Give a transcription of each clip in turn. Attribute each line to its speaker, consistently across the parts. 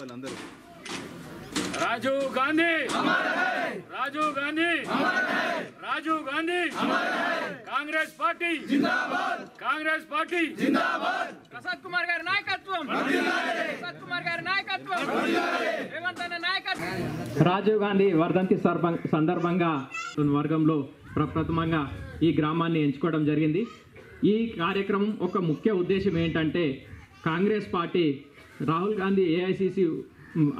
Speaker 1: తీసుకోవాలి అందరూ.
Speaker 2: Rajiv Gandhi! Rajiv Gandhi! Rajiv Gandhi! Congress party! Congress party!
Speaker 3: Prasad Kumar గారి నాయకత్వం! ప్రసాద్ కుమార్ గారి నాయకత్వం! రేవంత్ అన్న నాయకత్వం!
Speaker 4: రాజీవ్ గాంధీ వర్ధంతి సందర్భంగా వర్గంలో ప్రప్రథమంగా ఈ గ్రామాన్ని ఎంచుకోవడం జరిగింది. ఈ కార్యక్రమం ఒక ముఖ్య ఉద్దేశం ఏంటంటే కాంగ్రెస్ పార్టీ రాహుల్ గాంధీ ఏఐసిసి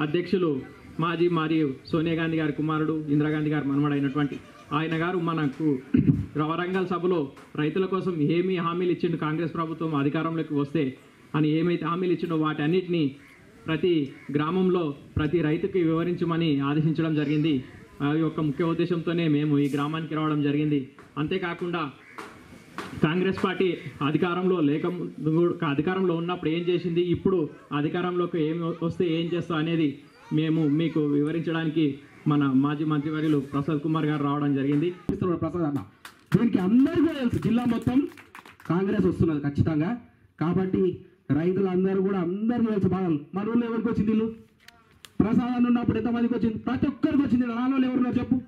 Speaker 4: అధ్యక్షులు మాజీ మరియు సోనియా గాంధీ గారి కుమారుడు ఇందిరాగాంధీ గారి మనమడైనటువంటి ఆయన గారు మనకు వరంగల్ సభలో రైతుల కోసం ఏమి హామీలు ఇచ్చిండు కాంగ్రెస్ ప్రభుత్వం అధికారంలోకి వస్తే అని ఏమైతే హామీలు ఇచ్చిండో వాటన్నిటినీ ప్రతి గ్రామంలో ప్రతి రైతుకి వివరించమని ఆదేశించడం జరిగింది. ఆ యొక్క ముఖ్య ఉద్దేశంతోనే మేము ఈ గ్రామానికి రావడం జరిగింది. అంతేకాకుండా కాంగ్రెస్ పార్టీ అధికారంలో లేక అధికారంలో ఉన్నప్పుడు ఏం చేసింది? ఇప్పుడు అధికారంలోకి ఏం వస్తే ఏం చేస్తా అనేది మేము మీకు వివరించడానికి మన మాజీ మంత్రివర్యులు ప్రసాద్ కుమార్ గారు రావడం జరిగింది.
Speaker 5: ప్రసాద్ అన్న. దీనికి అందరికీ కూడా తెలుసు జిల్లా మొత్తం కాంగ్రెస్ వస్తున్నది ఖచ్చితంగా. కాబట్టి రైతులందరూ కూడా అందరికీ తెలుసు బాధలు. మన ఊళ్ళో ఎవరికి వచ్చింది ఇల్లు? ప్రసాద్ అన్న ఉన్నప్పుడు ఎంతమందికి వచ్చింది? ప్రతి ఒక్కరికి వచ్చింది. నాలో ఎవరున్నారు చెప్పు.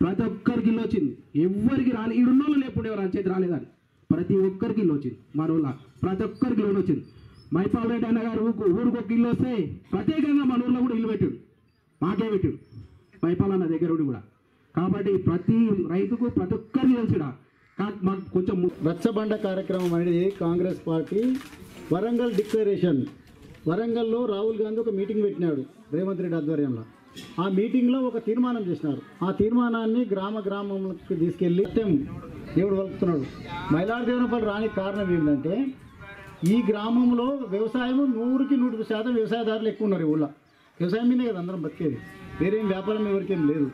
Speaker 5: ప్రతి ఒక్కరికి ఇల్లు వచ్చింది ఎవరికి రాలే ఈ వాళ్ళు లేకుండా ఎవరు అంచేది రాలేదని. ప్రతి ఒక్కరికి ఇల్లు వచ్చింది మన ఊళ్ళో ప్రతి ఒక్కరికి లోన్ వచ్చింది మైపాల్ రెడ్డి అన్న గారు ఊరుకు ఊరికి ఒక ఇల్లు వస్తే ప్రత్యేకంగా మన ఊళ్ళో కూడా ఇల్లు పెట్టాడు. మాకే పెట్టాడు. మైపాల్ అన్న దగ్గర ఉండి కూడా. కాబట్టి ప్రతి రైతుకు ప్రతి ఒక్కరికి తెలుసుడా. మాకు కొంచెం
Speaker 6: రచ్చబండ కార్యక్రమం అనేది కాంగ్రెస్ పార్టీ వరంగల్ డిక్లరేషన్. వరంగల్లో రాహుల్ గాంధీ ఒక మీటింగ్ పెట్టినాడు రేవంత్ రెడ్డి ఆధ్వర్యంలో. ఆ మీటింగ్లో ఒక తీర్మానం చేసినారు. ఆ తీర్మానాన్ని గ్రామ గ్రామంలోకి తీసుకెళ్ళి సత్యం దేవుడు వలుపుతున్నాడు. మైలాడదేవనపల్లి రానికి కారణం ఏంటంటే ఈ గ్రామంలో వ్యవసాయం నూరుకి నూరు శాతం వ్యవసాయదారులు ఎక్కువ ఉన్నారు ఊళ్ళో. వ్యవసాయం మీదే కదా అందరం బతికేది. వేరేం వ్యాపారం ఎవరికేం లేదు.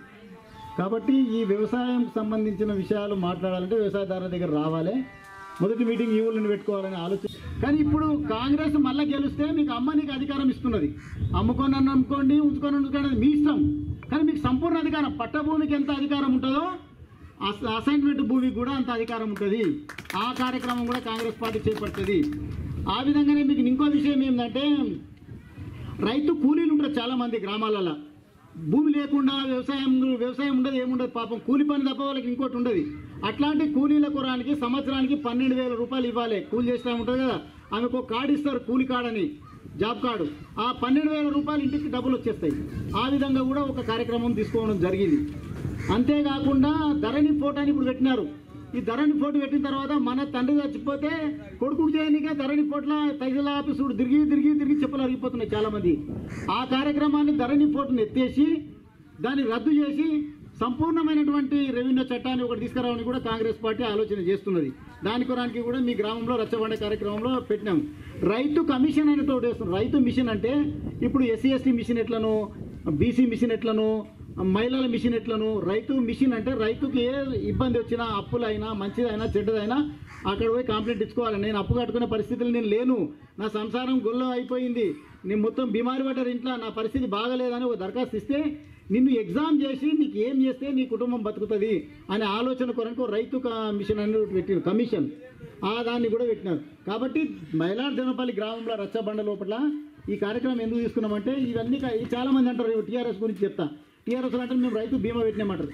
Speaker 6: కాబట్టి ఈ వ్యవసాయం సంబంధించిన విషయాలు మాట్లాడాలంటే వ్యవసాయదారుల దగ్గర రావాలి. మొదటి మీటింగ్ ఈ ఊళ్ళని పెట్టుకోవాలని ఆలోచన కానీ ఇప్పుడు కాంగ్రెస్ మళ్ళీ గెలిస్తే మీకు అమ్మ నీకు అధికారం ఇస్తున్నది. అమ్ముకొని అనుకోండి ఉంచుకొని ఉంచుకోండి అది మీ ఇష్టం. కానీ మీకు సంపూర్ణ అధికారం పట్టభూమికి ఎంత అధికారం ఉంటుందో అసైన్మెంట్ భూమికి కూడా అంత అధికారం ఉంటుంది. ఆ కార్యక్రమం కూడా కాంగ్రెస్ పార్టీ చేపడుతుంది. ఆ విధంగానే మీకు ఇంకో విషయం ఏంటంటే రైతు కూలీలు ఉంటారు చాలామంది గ్రామాలలో. భూమి లేకుండా వ్యవసాయం వ్యవసాయం ఉండదు ఏముండదు పాపం కూలి పని తప్ప వాళ్ళకి ఇంకోటి ఉండదు. అట్లాంటి కూలీల కురానికి సంవత్సరానికి పన్నెండు వేల రూపాయలు ఇవ్వాలి. కూలి చేస్తూ ఉంటుంది కదా. ఆమెకు ఒక కార్డు ఇస్తారు కూలి కార్డు అని జాబ్ కార్డు. ఆ పన్నెండు వేల రూపాయలు ఇంటికి డబ్బులు వచ్చేస్తాయి. ఆ విధంగా కూడా ఒక కార్యక్రమం తీసుకోవడం జరిగింది. అంతేకాకుండా ధరణి ఫోటో అని ఇప్పుడు పెట్టినారు. ఈ ధరణి ఫోటో పెట్టిన తర్వాత మన తండ్రి చచ్చిపోతే కొడుకు చేయనికే ధరణి ఫోటోల తైజల ఆఫీసుడు తిరిగి తిరిగి తిరిగి చెప్పలు అరిగిపోతున్నాయి చాలామంది. ఆ కార్యక్రమాన్ని ధరణి ఫోటోని ఎత్తేసి దాన్ని రద్దు చేసి సంపూర్ణమైనటువంటి రెవెన్యూ చట్టాన్ని ఒకటి తీసుకురావని కూడా కాంగ్రెస్ పార్టీ ఆలోచన చేస్తున్నది. దాని కొరానికి కూడా మీ గ్రామంలో రచ్చబండ కార్యక్రమంలో పెట్టినాం. రైతు కమిషన్ అనేది ఒకటి వేస్తున్నాం రైతు మిషన్ అంటే ఇప్పుడు ఎస్సీ ఎస్టీ మిషన్ ఎట్లను బీసీ మిషన్ ఎట్లను మహిళల మిషన్ ఎట్లను రైతు మిషన్ అంటే రైతుకి ఏ ఇబ్బంది వచ్చినా అప్పులైనా మంచిదైనా చెడ్డదైనా అక్కడ పోయి కంప్లైంట్ ఇచ్చుకోవాలి. నేను అప్పు కట్టుకునే పరిస్థితులు నేను లేను. నా సంసారం గొల్ల అయిపోయింది. నేను మొత్తం బీమారి పడ్డారు ఇంట్లో నా పరిస్థితి బాగలేదని ఒక దరఖాస్తు ఇస్తే నిన్ను ఎగ్జామ్ చేసి నీకు ఏం చేస్తే నీ కుటుంబం బతుకుతుంది అనే ఆలోచన కొరకు రైతు కమిషన్ అని పెట్టిన కమిషన్. ఆ దాన్ని కూడా పెట్టినారు. కాబట్టి మైలార్జనపల్లి గ్రామంలో రచ్చబండ లోపల ఈ కార్యక్రమం ఎందుకు తీసుకున్నామంటే ఇవన్నీ కా- ఇది అంటారు టీఆర్ఎస్ గురించి చెప్తా. టీఆర్ఎస్ అంటే మేము రైతు బీమా పెట్టినామంటారు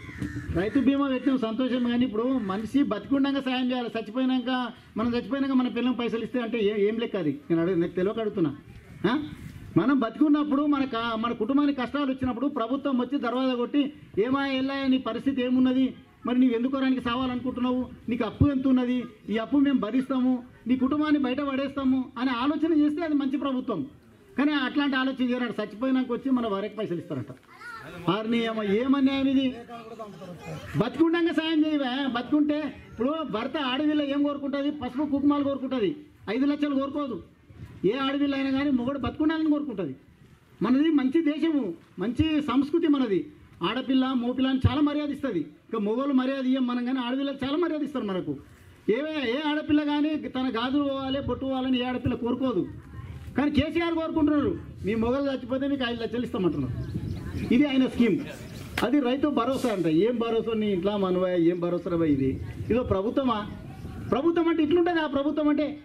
Speaker 6: రైతు బీమా పెట్టినాం సంతోషం కానీ ఇప్పుడు మనిషి బతికుండగా సాయం చేయాలి చచ్చిపోయినాక మనం చచ్చిపోయినాక మన పిల్లలకు పైసలు ఇస్తే అంటే ఏం లెక్క అది? నేను అడుగు నాకు తెలియక అడుగుతున్నా. మనం బతికున్నప్పుడు మన మన కుటుంబానికి కష్టాలు వచ్చినప్పుడు ప్రభుత్వం వచ్చి దర్వాజా కొట్టి ఏమా ఎలా నీ పరిస్థితి ఏమున్నది? మరి నీవు ఎందుకు రానికి సావాలనుకుంటున్నావు? నీకు అప్పు ఎంత ఉన్నది? ఈ అప్పు మేము భరిస్తాము నీ కుటుంబాన్ని బయట పడేస్తాము అనే ఆలోచన చేస్తే అది మంచి ప్రభుత్వం. కానీ అట్లాంటి ఆలోచన చేయరాడు. చచ్చిపోయినాక వచ్చి మన వారికి పైసలు ఇస్తారట. వారిని ఏమన్యాయం ఇది? బతుకుండంగా సాయం చేయవా. బతుకుంటే ఇప్పుడు భర్త ఆడవిల్ల ఏం కోరుకుంటుంది? పసుపు కుకుమాలు కోరుకుంటుంది. ఐదు లక్షలు కోరుకోదు. ఏ ఆడపిల్ల అయినా కానీ మొగడు బతుకుండాలని కోరుకుంటుంది. మనది మంచి దేశము మంచి సంస్కృతి మనది. ఆడపిల్ల మోపిల్ల అని చాలా మర్యాద ఇస్తుంది ఇంకా మొగోళ్ళు మర్యాద ఇయ్యం మనం కానీ ఆడపిల్లలు చాలా మర్యాద ఇస్తారు మనకు. ఏవే ఏ ఆడపిల్ల కానీ తన గాజులు పోవాలి బొట్టు పోవాలని ఏ ఆడపిల్ల కోరుకోదు. కానీ కేసీఆర్ కోరుకుంటున్నారు మీ మొగలు చచ్చిపోతే మీకు ఐదు లక్షలు ఇస్తామంటున్నారు. ఇది ఆయన స్కీమ్. అది రైతు భరోసా అంట. ఏం భరోసా నీ ఇంట్లో మనవా ఏం భరోసా ఇది? ఇదో ప్రభుత్వమా? ప్రభుత్వం అంటే ఇట్లుంటుంది ఆ ప్రభుత్వం అంటే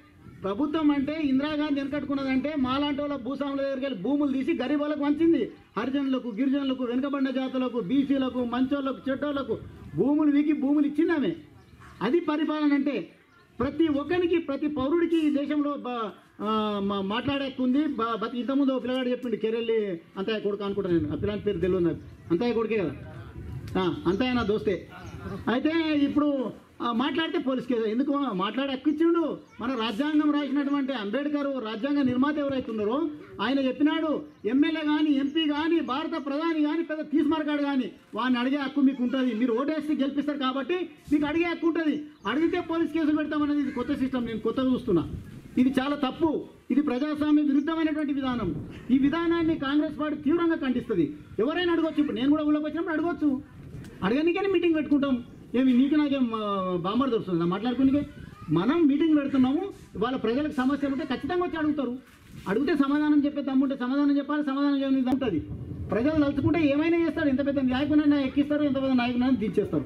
Speaker 6: ప్రభుత్వం అంటే ఇందిరాగాంధీ వెనకట్టుకున్నదంటే మాలాంటి వాళ్ళ భూస్వాముల దగ్గరికి వెళ్ళి భూములు తీసి గరీబ్ వాళ్ళకు వంచింది హరిజనులకు గిరిజనులకు వెనుకబడిన జాతులకు బీసీలకు మంచోళ్ళకు చెడ్డోళ్ళకు భూములు వీకి భూములు ఇచ్చింది ఆమె అది పరిపాలన అంటే ప్రతి ఒక్కరికి ప్రతి పౌరుడికి ఈ దేశంలో మాట్లాడేకుంది బతి ఇంతకుముందు పిల్లగాడు చెప్పిండు కెరెళ్ళి అంతయ్య కొడుకు అనుకుంటా నేను. ఆ పిల్లని పేరు తెలియదు నాకు. అంతయ్య కొడుకే కదా. ఆ, అంతయ్య నా దోస్తే. అయితే ఇప్పుడు మాట్లాడితే పోలీస్ కేసు. ఎందుకు? మాట్లాడే మన రాజ్యాంగం రాసినటువంటి అంబేద్కర్ రాజ్యాంగ నిర్మాత ఎవరైతున్నారో ఆయన చెప్పినాడు ఎమ్మెల్యే కానీ ఎంపీ కానీ భారత ప్రధాని కానీ పెద్ద తీసుమరకాడు కానీ వాడిని అడిగే హక్కు మీకు ఉంటుంది మీరు ఓటేసి గెలిపిస్తారు కాబట్టి మీకు అడిగే హక్కు ఉంటుంది. అడిగితే పోలీస్ కేసులు పెడతామనేది ఇది కొత్త సిస్టమ్. నేను కొత్తగా చూస్తున్నా. ఇది చాలా తప్పు. ఇది ప్రజాస్వామ్య విరుద్ధమైనటువంటి విధానం. ఈ విధానాన్ని కాంగ్రెస్ పార్టీ తీవ్రంగా ఖండిస్తుంది. ఎవరైనా అడగొచ్చు. ఇప్పుడు నేను కూడా ఊళ్ళోకి వచ్చినప్పుడు అడగొచ్చు. అడగనికైనా మీటింగ్ పెట్టుకుంటాం. ఏమి నీకు నాకేం బాంబర్ దొరుకుతుంది మాట్లాడుకునికే మనం మీటింగ్ పెడుతున్నాము వాళ్ళ ప్రజలకు సమస్యలు ఉంటే ఖచ్చితంగా వచ్చి అడుగుతారు. అడిగితే సమాధానం చెప్పే తమ్ముంటే సమాధానం చెప్పాలి సమాధానం చెప్పి ఉంటుంది. ప్రజలు తలుచుకుంటే ఏమైనా చేస్తారు? ఎంత పెద్ద నాయకునైనా ఎక్కిస్తారు ఎంత పెద్ద నాయకునైనా దించేస్తారు.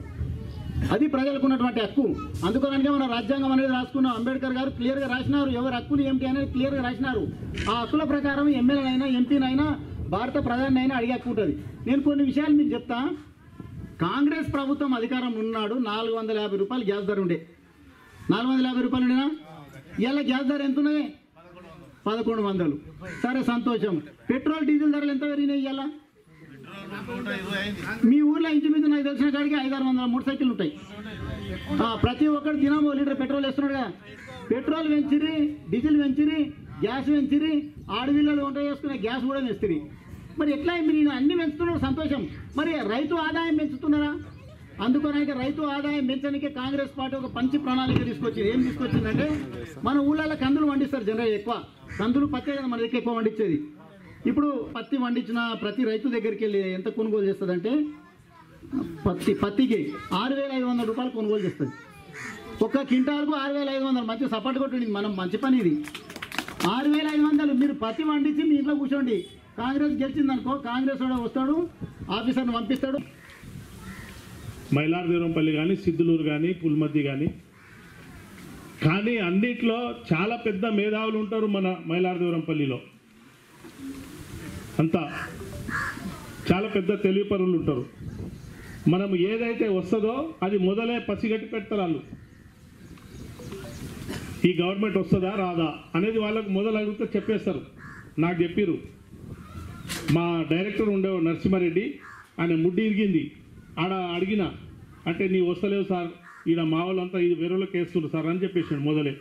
Speaker 6: అది ప్రజలకు ఉన్నటువంటి హక్కు. అందుకనగా మన రాజ్యాంగం అనేది రాసుకున్నాం. అంబేద్కర్ గారు క్లియర్గా రాసినారు. ఎవరి హక్కులు ఏమిటి అనేది క్లియర్గా రాసినారు. ఆ హక్కుల ప్రకారం ఎమ్మెల్యేనైనా ఎంపీనైనా భారత ప్రధాని అయినా అడిగే హక్కు ఉంటుంది. నేను కొన్ని విషయాలు మీకు చెప్తాను కాంగ్రెస్ ప్రభుత్వం అధికారం ఉన్నాడు నాలుగు వందల యాభై రూపాయలు గ్యాస్ ధర ఉండే. నాలుగు వందల యాభై రూపాయలు ఉండేనా? ఇవాళ గ్యాస్ ధర ఎంత ఉన్నది పదకొండు వందలు. సరే సంతోషం. పెట్రోల్ డీజిల్ ధరలు ఎంత పెరిగినాయి ఇవాళ? మీ ఊర్లో ఇంచుమించు నాకు తెలిసిన కాడికి ఐదారు వందల మూడు సైకిల్ ఉంటాయి. ప్రతి ఒక్కరు దినం ఓ లీటర్ పెట్రోల్ వేస్తున్నాడు కదా. పెట్రోల్ పెంచిరి డీజిల్ పెంచిరి గ్యాస్ పెంచిరి ఆడవిల్లలు వంట చేసుకునే గ్యాస్ కూడా పెంచిరి మరి ఎట్లా మీరు అన్ని పెంచుతున్నారు సంతోషం. మరి రైతు ఆదాయం పెంచుతున్నారా? అందుకనైతే రైతు ఆదాయం పెంచడానికి కాంగ్రెస్ పార్టీ ఒక మంచి ప్రణాళిక తీసుకొచ్చింది. ఏం తీసుకొచ్చిందంటే మన ఊళ్ళలో కందులు పండిస్తారు జనరల్ ఎక్కువ. కందులు పత్తే కదా మన దగ్గర ఎక్కువ పండించేది. ఇప్పుడు పత్తి పండించిన ప్రతి రైతు దగ్గరికి వెళ్ళి ఎంత కొనుగోలు చేస్తుందంటే పత్తి పత్తికి ఆరు వేల ఐదు వందల రూపాయలు కొనుగోలు చేస్తుంది. ఒక్క క్వింటాల్కు ఆరు వేల ఐదు వందలు. మంచి సపోర్ట్ కొట్టండి మనం మంచి పని ఇది. ఆరు వేల ఐదు వందలు. మీరు పత్తి పండించి మీ ఇంట్లో కూర్చోండి. కాంగ్రెస్ గెలిచిందనుకో కాంగ్రెస్ వాడు వస్తాడు ఆఫీసర్ని పంపిస్తాడు.
Speaker 1: మైలారదేవరంపల్లి కానీ సిద్ధులూరు కానీ పుల్మద్ది కానీ కానీ అన్నిట్లో చాలా పెద్ద మేధావులు ఉంటారు మన మైలారదేవరంపల్లిలో అంతా చాలా పెద్ద తెలివిపరులు ఉంటారు. మనం ఏదైతే వస్తుందో అది మొదలే పసిగట్టి పెడతారు వాళ్ళు ఈ గవర్నమెంట్ వస్తుందా రాదా అనేది వాళ్ళకు మొదలు అడిగితే చెప్పేస్తారు. నాకు చెప్పిరు మా డైరెక్టర్ ఉండే నరసింహారెడ్డి. ఆయన ముడ్డి ఇరిగింది. ఆడ అడిగిన అంటే నీ వస్తలేవు సార్. ఈడ మా వాళ్ళంతా ఇది వేరేలోకి వేస్తున్నారు సార్ అని చెప్పేసాడు మొదలే.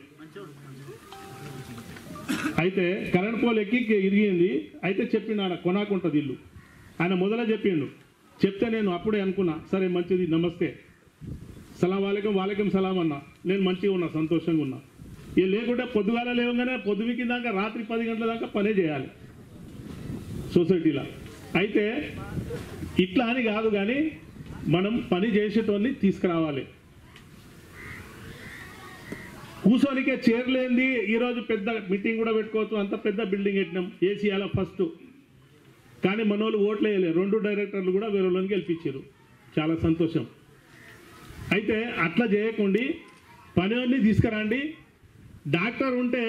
Speaker 1: అయితే కరెంట్ పోల్ ఎక్కి ఇరిగింది. అయితే చెప్పిండు ఆడ కొనాకుంటుంది ఇల్లు ఆయన మొదలే చెప్పిండు. చెప్తే నేను అప్పుడే అనుకున్నా. సరే మంచిది. నమస్తే. సలాం వాలేకం వాలేకం సలాం అన్నా. నేను మంచిగా ఉన్నా సంతోషంగా ఉన్నా. ఇక లేకుంటే పొద్దుగాల లేవగానే పొద్దువికి దాకా రాత్రి పది గంటల దాకా పనే చేయాలి. సొసైటీలో. అయితే ఇట్లా అని కాదు కానీ మనం పని చేసేటోన్ని తీసుకురావాలి. కూర్చోనికే చేరలేంది ఈరోజు పెద్ద మీటింగ్ కూడా పెట్టుకోవచ్చు అంత పెద్ద బిల్డింగ్ పెట్టినాం ఏసీఆల ఫస్ట్ కానీ మన వాళ్ళు ఓట్లు వేయలేదు రెండు డైరెక్టర్లు కూడా వేరే వాళ్ళని గెలిపించారు. చాలా సంతోషం. అయితే అట్లా చేయకండి పని తీసుకురండి. డాక్టర్ ఉంటే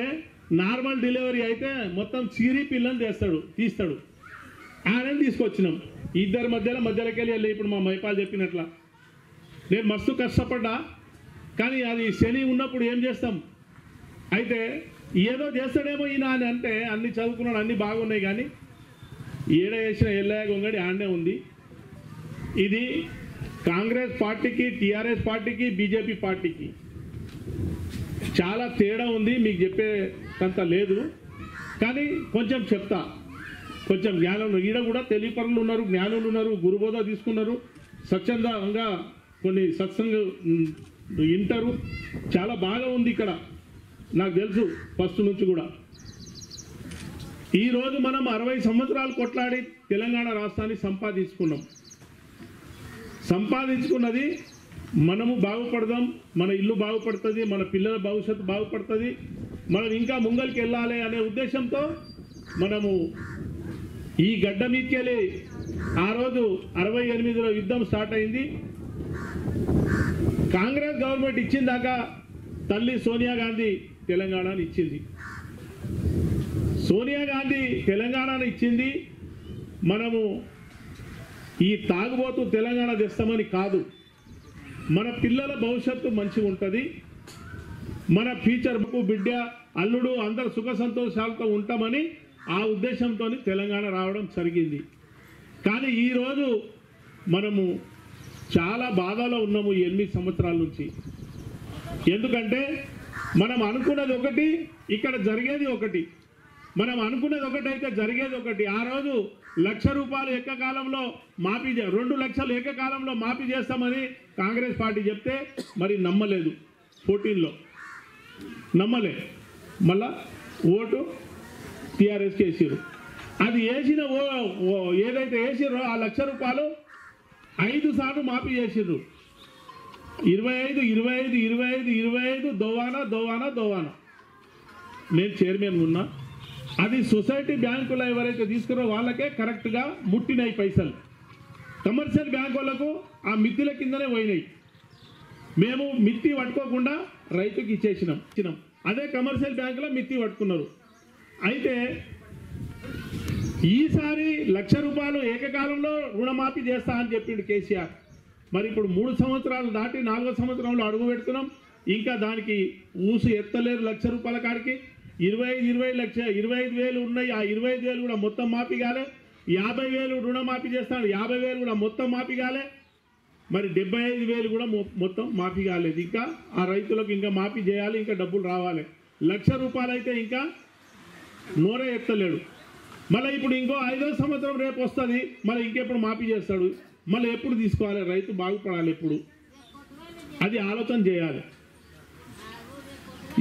Speaker 1: నార్మల్ డెలివరీ అయితే మొత్తం చీరి పిల్లని తెస్తాడు తీస్తాడు. ఆయన తీసుకొచ్చినాం. ఇద్దరి మధ్యలో మధ్యలోకి వెళ్ళి వెళ్ళి ఇప్పుడు మా మైపాల్ చెప్పినట్ల. నేను మస్తు కష్టపడ్డా కానీ అది శని ఉన్నప్పుడు ఏం చేస్తాం? అయితే ఏదో చేస్తాడేమో ఈయన అని అంటే అన్ని చదువుకున్నాడు అన్ని బాగున్నాయి కానీ ఏడ వేసిన ఎల్లయ్య గొంగడి ఆడనే ఉంది. ఇది కాంగ్రెస్ పార్టీకి టీఆర్ఎస్ పార్టీకి బీజేపీ పార్టీకి. చాలా తేడా ఉంది మీకు చెప్పేంత లేదు. కానీ కొంచెం చెప్తా. కొంచెం జ్ఞానం ఈడ కూడా తెలివిపరులు ఉన్నారు జ్ఞానులు ఉన్నారు గురుబోధ తీసుకున్నారు. స్వచ్ఛందంగా కొన్ని సత్సంగ వింటారు చాలా బాగా ఉంది ఇక్కడ. నాకు తెలుసు ఫస్ట్ నుంచి కూడా. ఈరోజు మనం అరవై సంవత్సరాలు కొట్లాడి తెలంగాణ రాష్ట్రాన్ని సంపాదించుకున్నాం. సంపాదించుకున్నది మనము బాగుపడదాం మన ఇల్లు బాగుపడుతుంది మన పిల్లల భవిష్యత్తు బాగుపడుతుంది మనం ఇంకా ముంగలికి వెళ్ళాలి అనే ఉద్దేశంతో మనము ఈ గడ్డ మీదకెళ్ళి ఆ రోజు అరవై ఎనిమిదిలో యుద్ధం స్టార్ట్ అయింది. కాంగ్రెస్ గవర్నమెంట్ ఇచ్చిందాక తల్లి సోనియా గాంధీ తెలంగాణను ఇచ్చింది. సోనియా గాంధీ తెలంగాణను ఇచ్చింది. మనము ఈ తాగుబోతు తెలంగాణ తెస్తామని కాదు. మన పిల్లల భవిష్యత్తు మంచిగా ఉంటుంది. మన ఫ్యూచర్కు బిడ్డ అల్లుడు అందరు సుఖ సంతోషాలతో ఉంటామని ఆ ఉద్దేశంతో తెలంగాణ రావడం జరిగింది. కానీ ఈరోజు మనము చాలా బాధలో ఉన్నాము ఎనిమిది సంవత్సరాల నుంచి. ఎందుకంటే మనం అనుకున్నది ఒకటి ఇక్కడ జరిగేది ఒకటి. మనం అనుకున్నది ఒకటి జరిగేది ఒకటి. ఆ రోజు లక్ష రూపాయలు ఏకకాలంలో మాఫీ చే- రెండు లక్షలు ఏకకాలంలో మాఫీ చేస్తామని కాంగ్రెస్ పార్టీ చెప్తే మరి నమ్మలేదు. ఫోర్టీన్లో నమ్మలే. మళ్ళా ఓటు టీఆర్ఎస్కి వేసారు అది వేసిన ఓ ఓ- ఏదైతే వేసిరో ఆ లక్ష రూపాయలు ఐదు సార్లు మాఫీ చేసిర్రు. ఇరవై ఐదు ఇరవై ఐదు ఇరవై ఐదు ఇరవై ఐదు దోవానా దోవానా దోవానా. నేను చైర్మన్ ఉన్నా. అది సొసైటీ బ్యాంకులో ఎవరైతే తీసుకురో వాళ్ళకే కరెక్ట్గా ముట్టినాయి పైసలు. కమర్షియల్ బ్యాంక్ వాళ్ళకు ఆ మిత్తిల కిందనే పోయినాయి. మేము మిత్తి పట్టుకోకుండా రైతుకి ఇచ్చేసినాం ఇచ్చినాం. అదే కమర్షియల్ బ్యాంకులో మిత్తి పట్టుకున్నారు. అయితే ఈసారి లక్ష రూపాయలు ఏకకాలంలో రుణమాఫీ చేస్తా అని చెప్పిండు కేసీఆర్. మరి ఇప్పుడు మూడు సంవత్సరాలు దాటి నాలుగో సంవత్సరంలో అడుగు పెడుతున్నాం. ఇంకా దానికి ఊసు ఎత్తలేరు లక్ష రూపాయల కాడికి. ఇరవై ఐదు ఇరవై లక్ష ఇరవై ఐదు వేలు ఉన్నాయి. ఆ ఇరవై ఐదు వేలు కూడా మొత్తం మాఫీ కాలే. యాభై వేలు రుణమాఫీ చేస్తాడు. యాభై వేలు కూడా మొత్తం మాఫీ కాలే. మరి డెబ్బై ఐదు వేలు కూడా మొత్తం మాఫీ కాలేదు. ఇంకా ఆ రైతులకు ఇంకా మాఫీ చేయాలి ఇంకా డబ్బులు రావాలి. లక్ష రూపాయలు అయితే ఇంకా నోరే ఎత్తలేడు. మళ్ళీ ఇప్పుడు ఇంకో ఐదో సంవత్సరం రేపు వస్తుంది. మళ్ళీ ఇంకెప్పుడు మాఫీ చేస్తాడు. మళ్ళీ ఎప్పుడు తీసుకోవాలి? రైతు బాగుపడాలి ఎప్పుడు? అది ఆలోచన చేయాలి.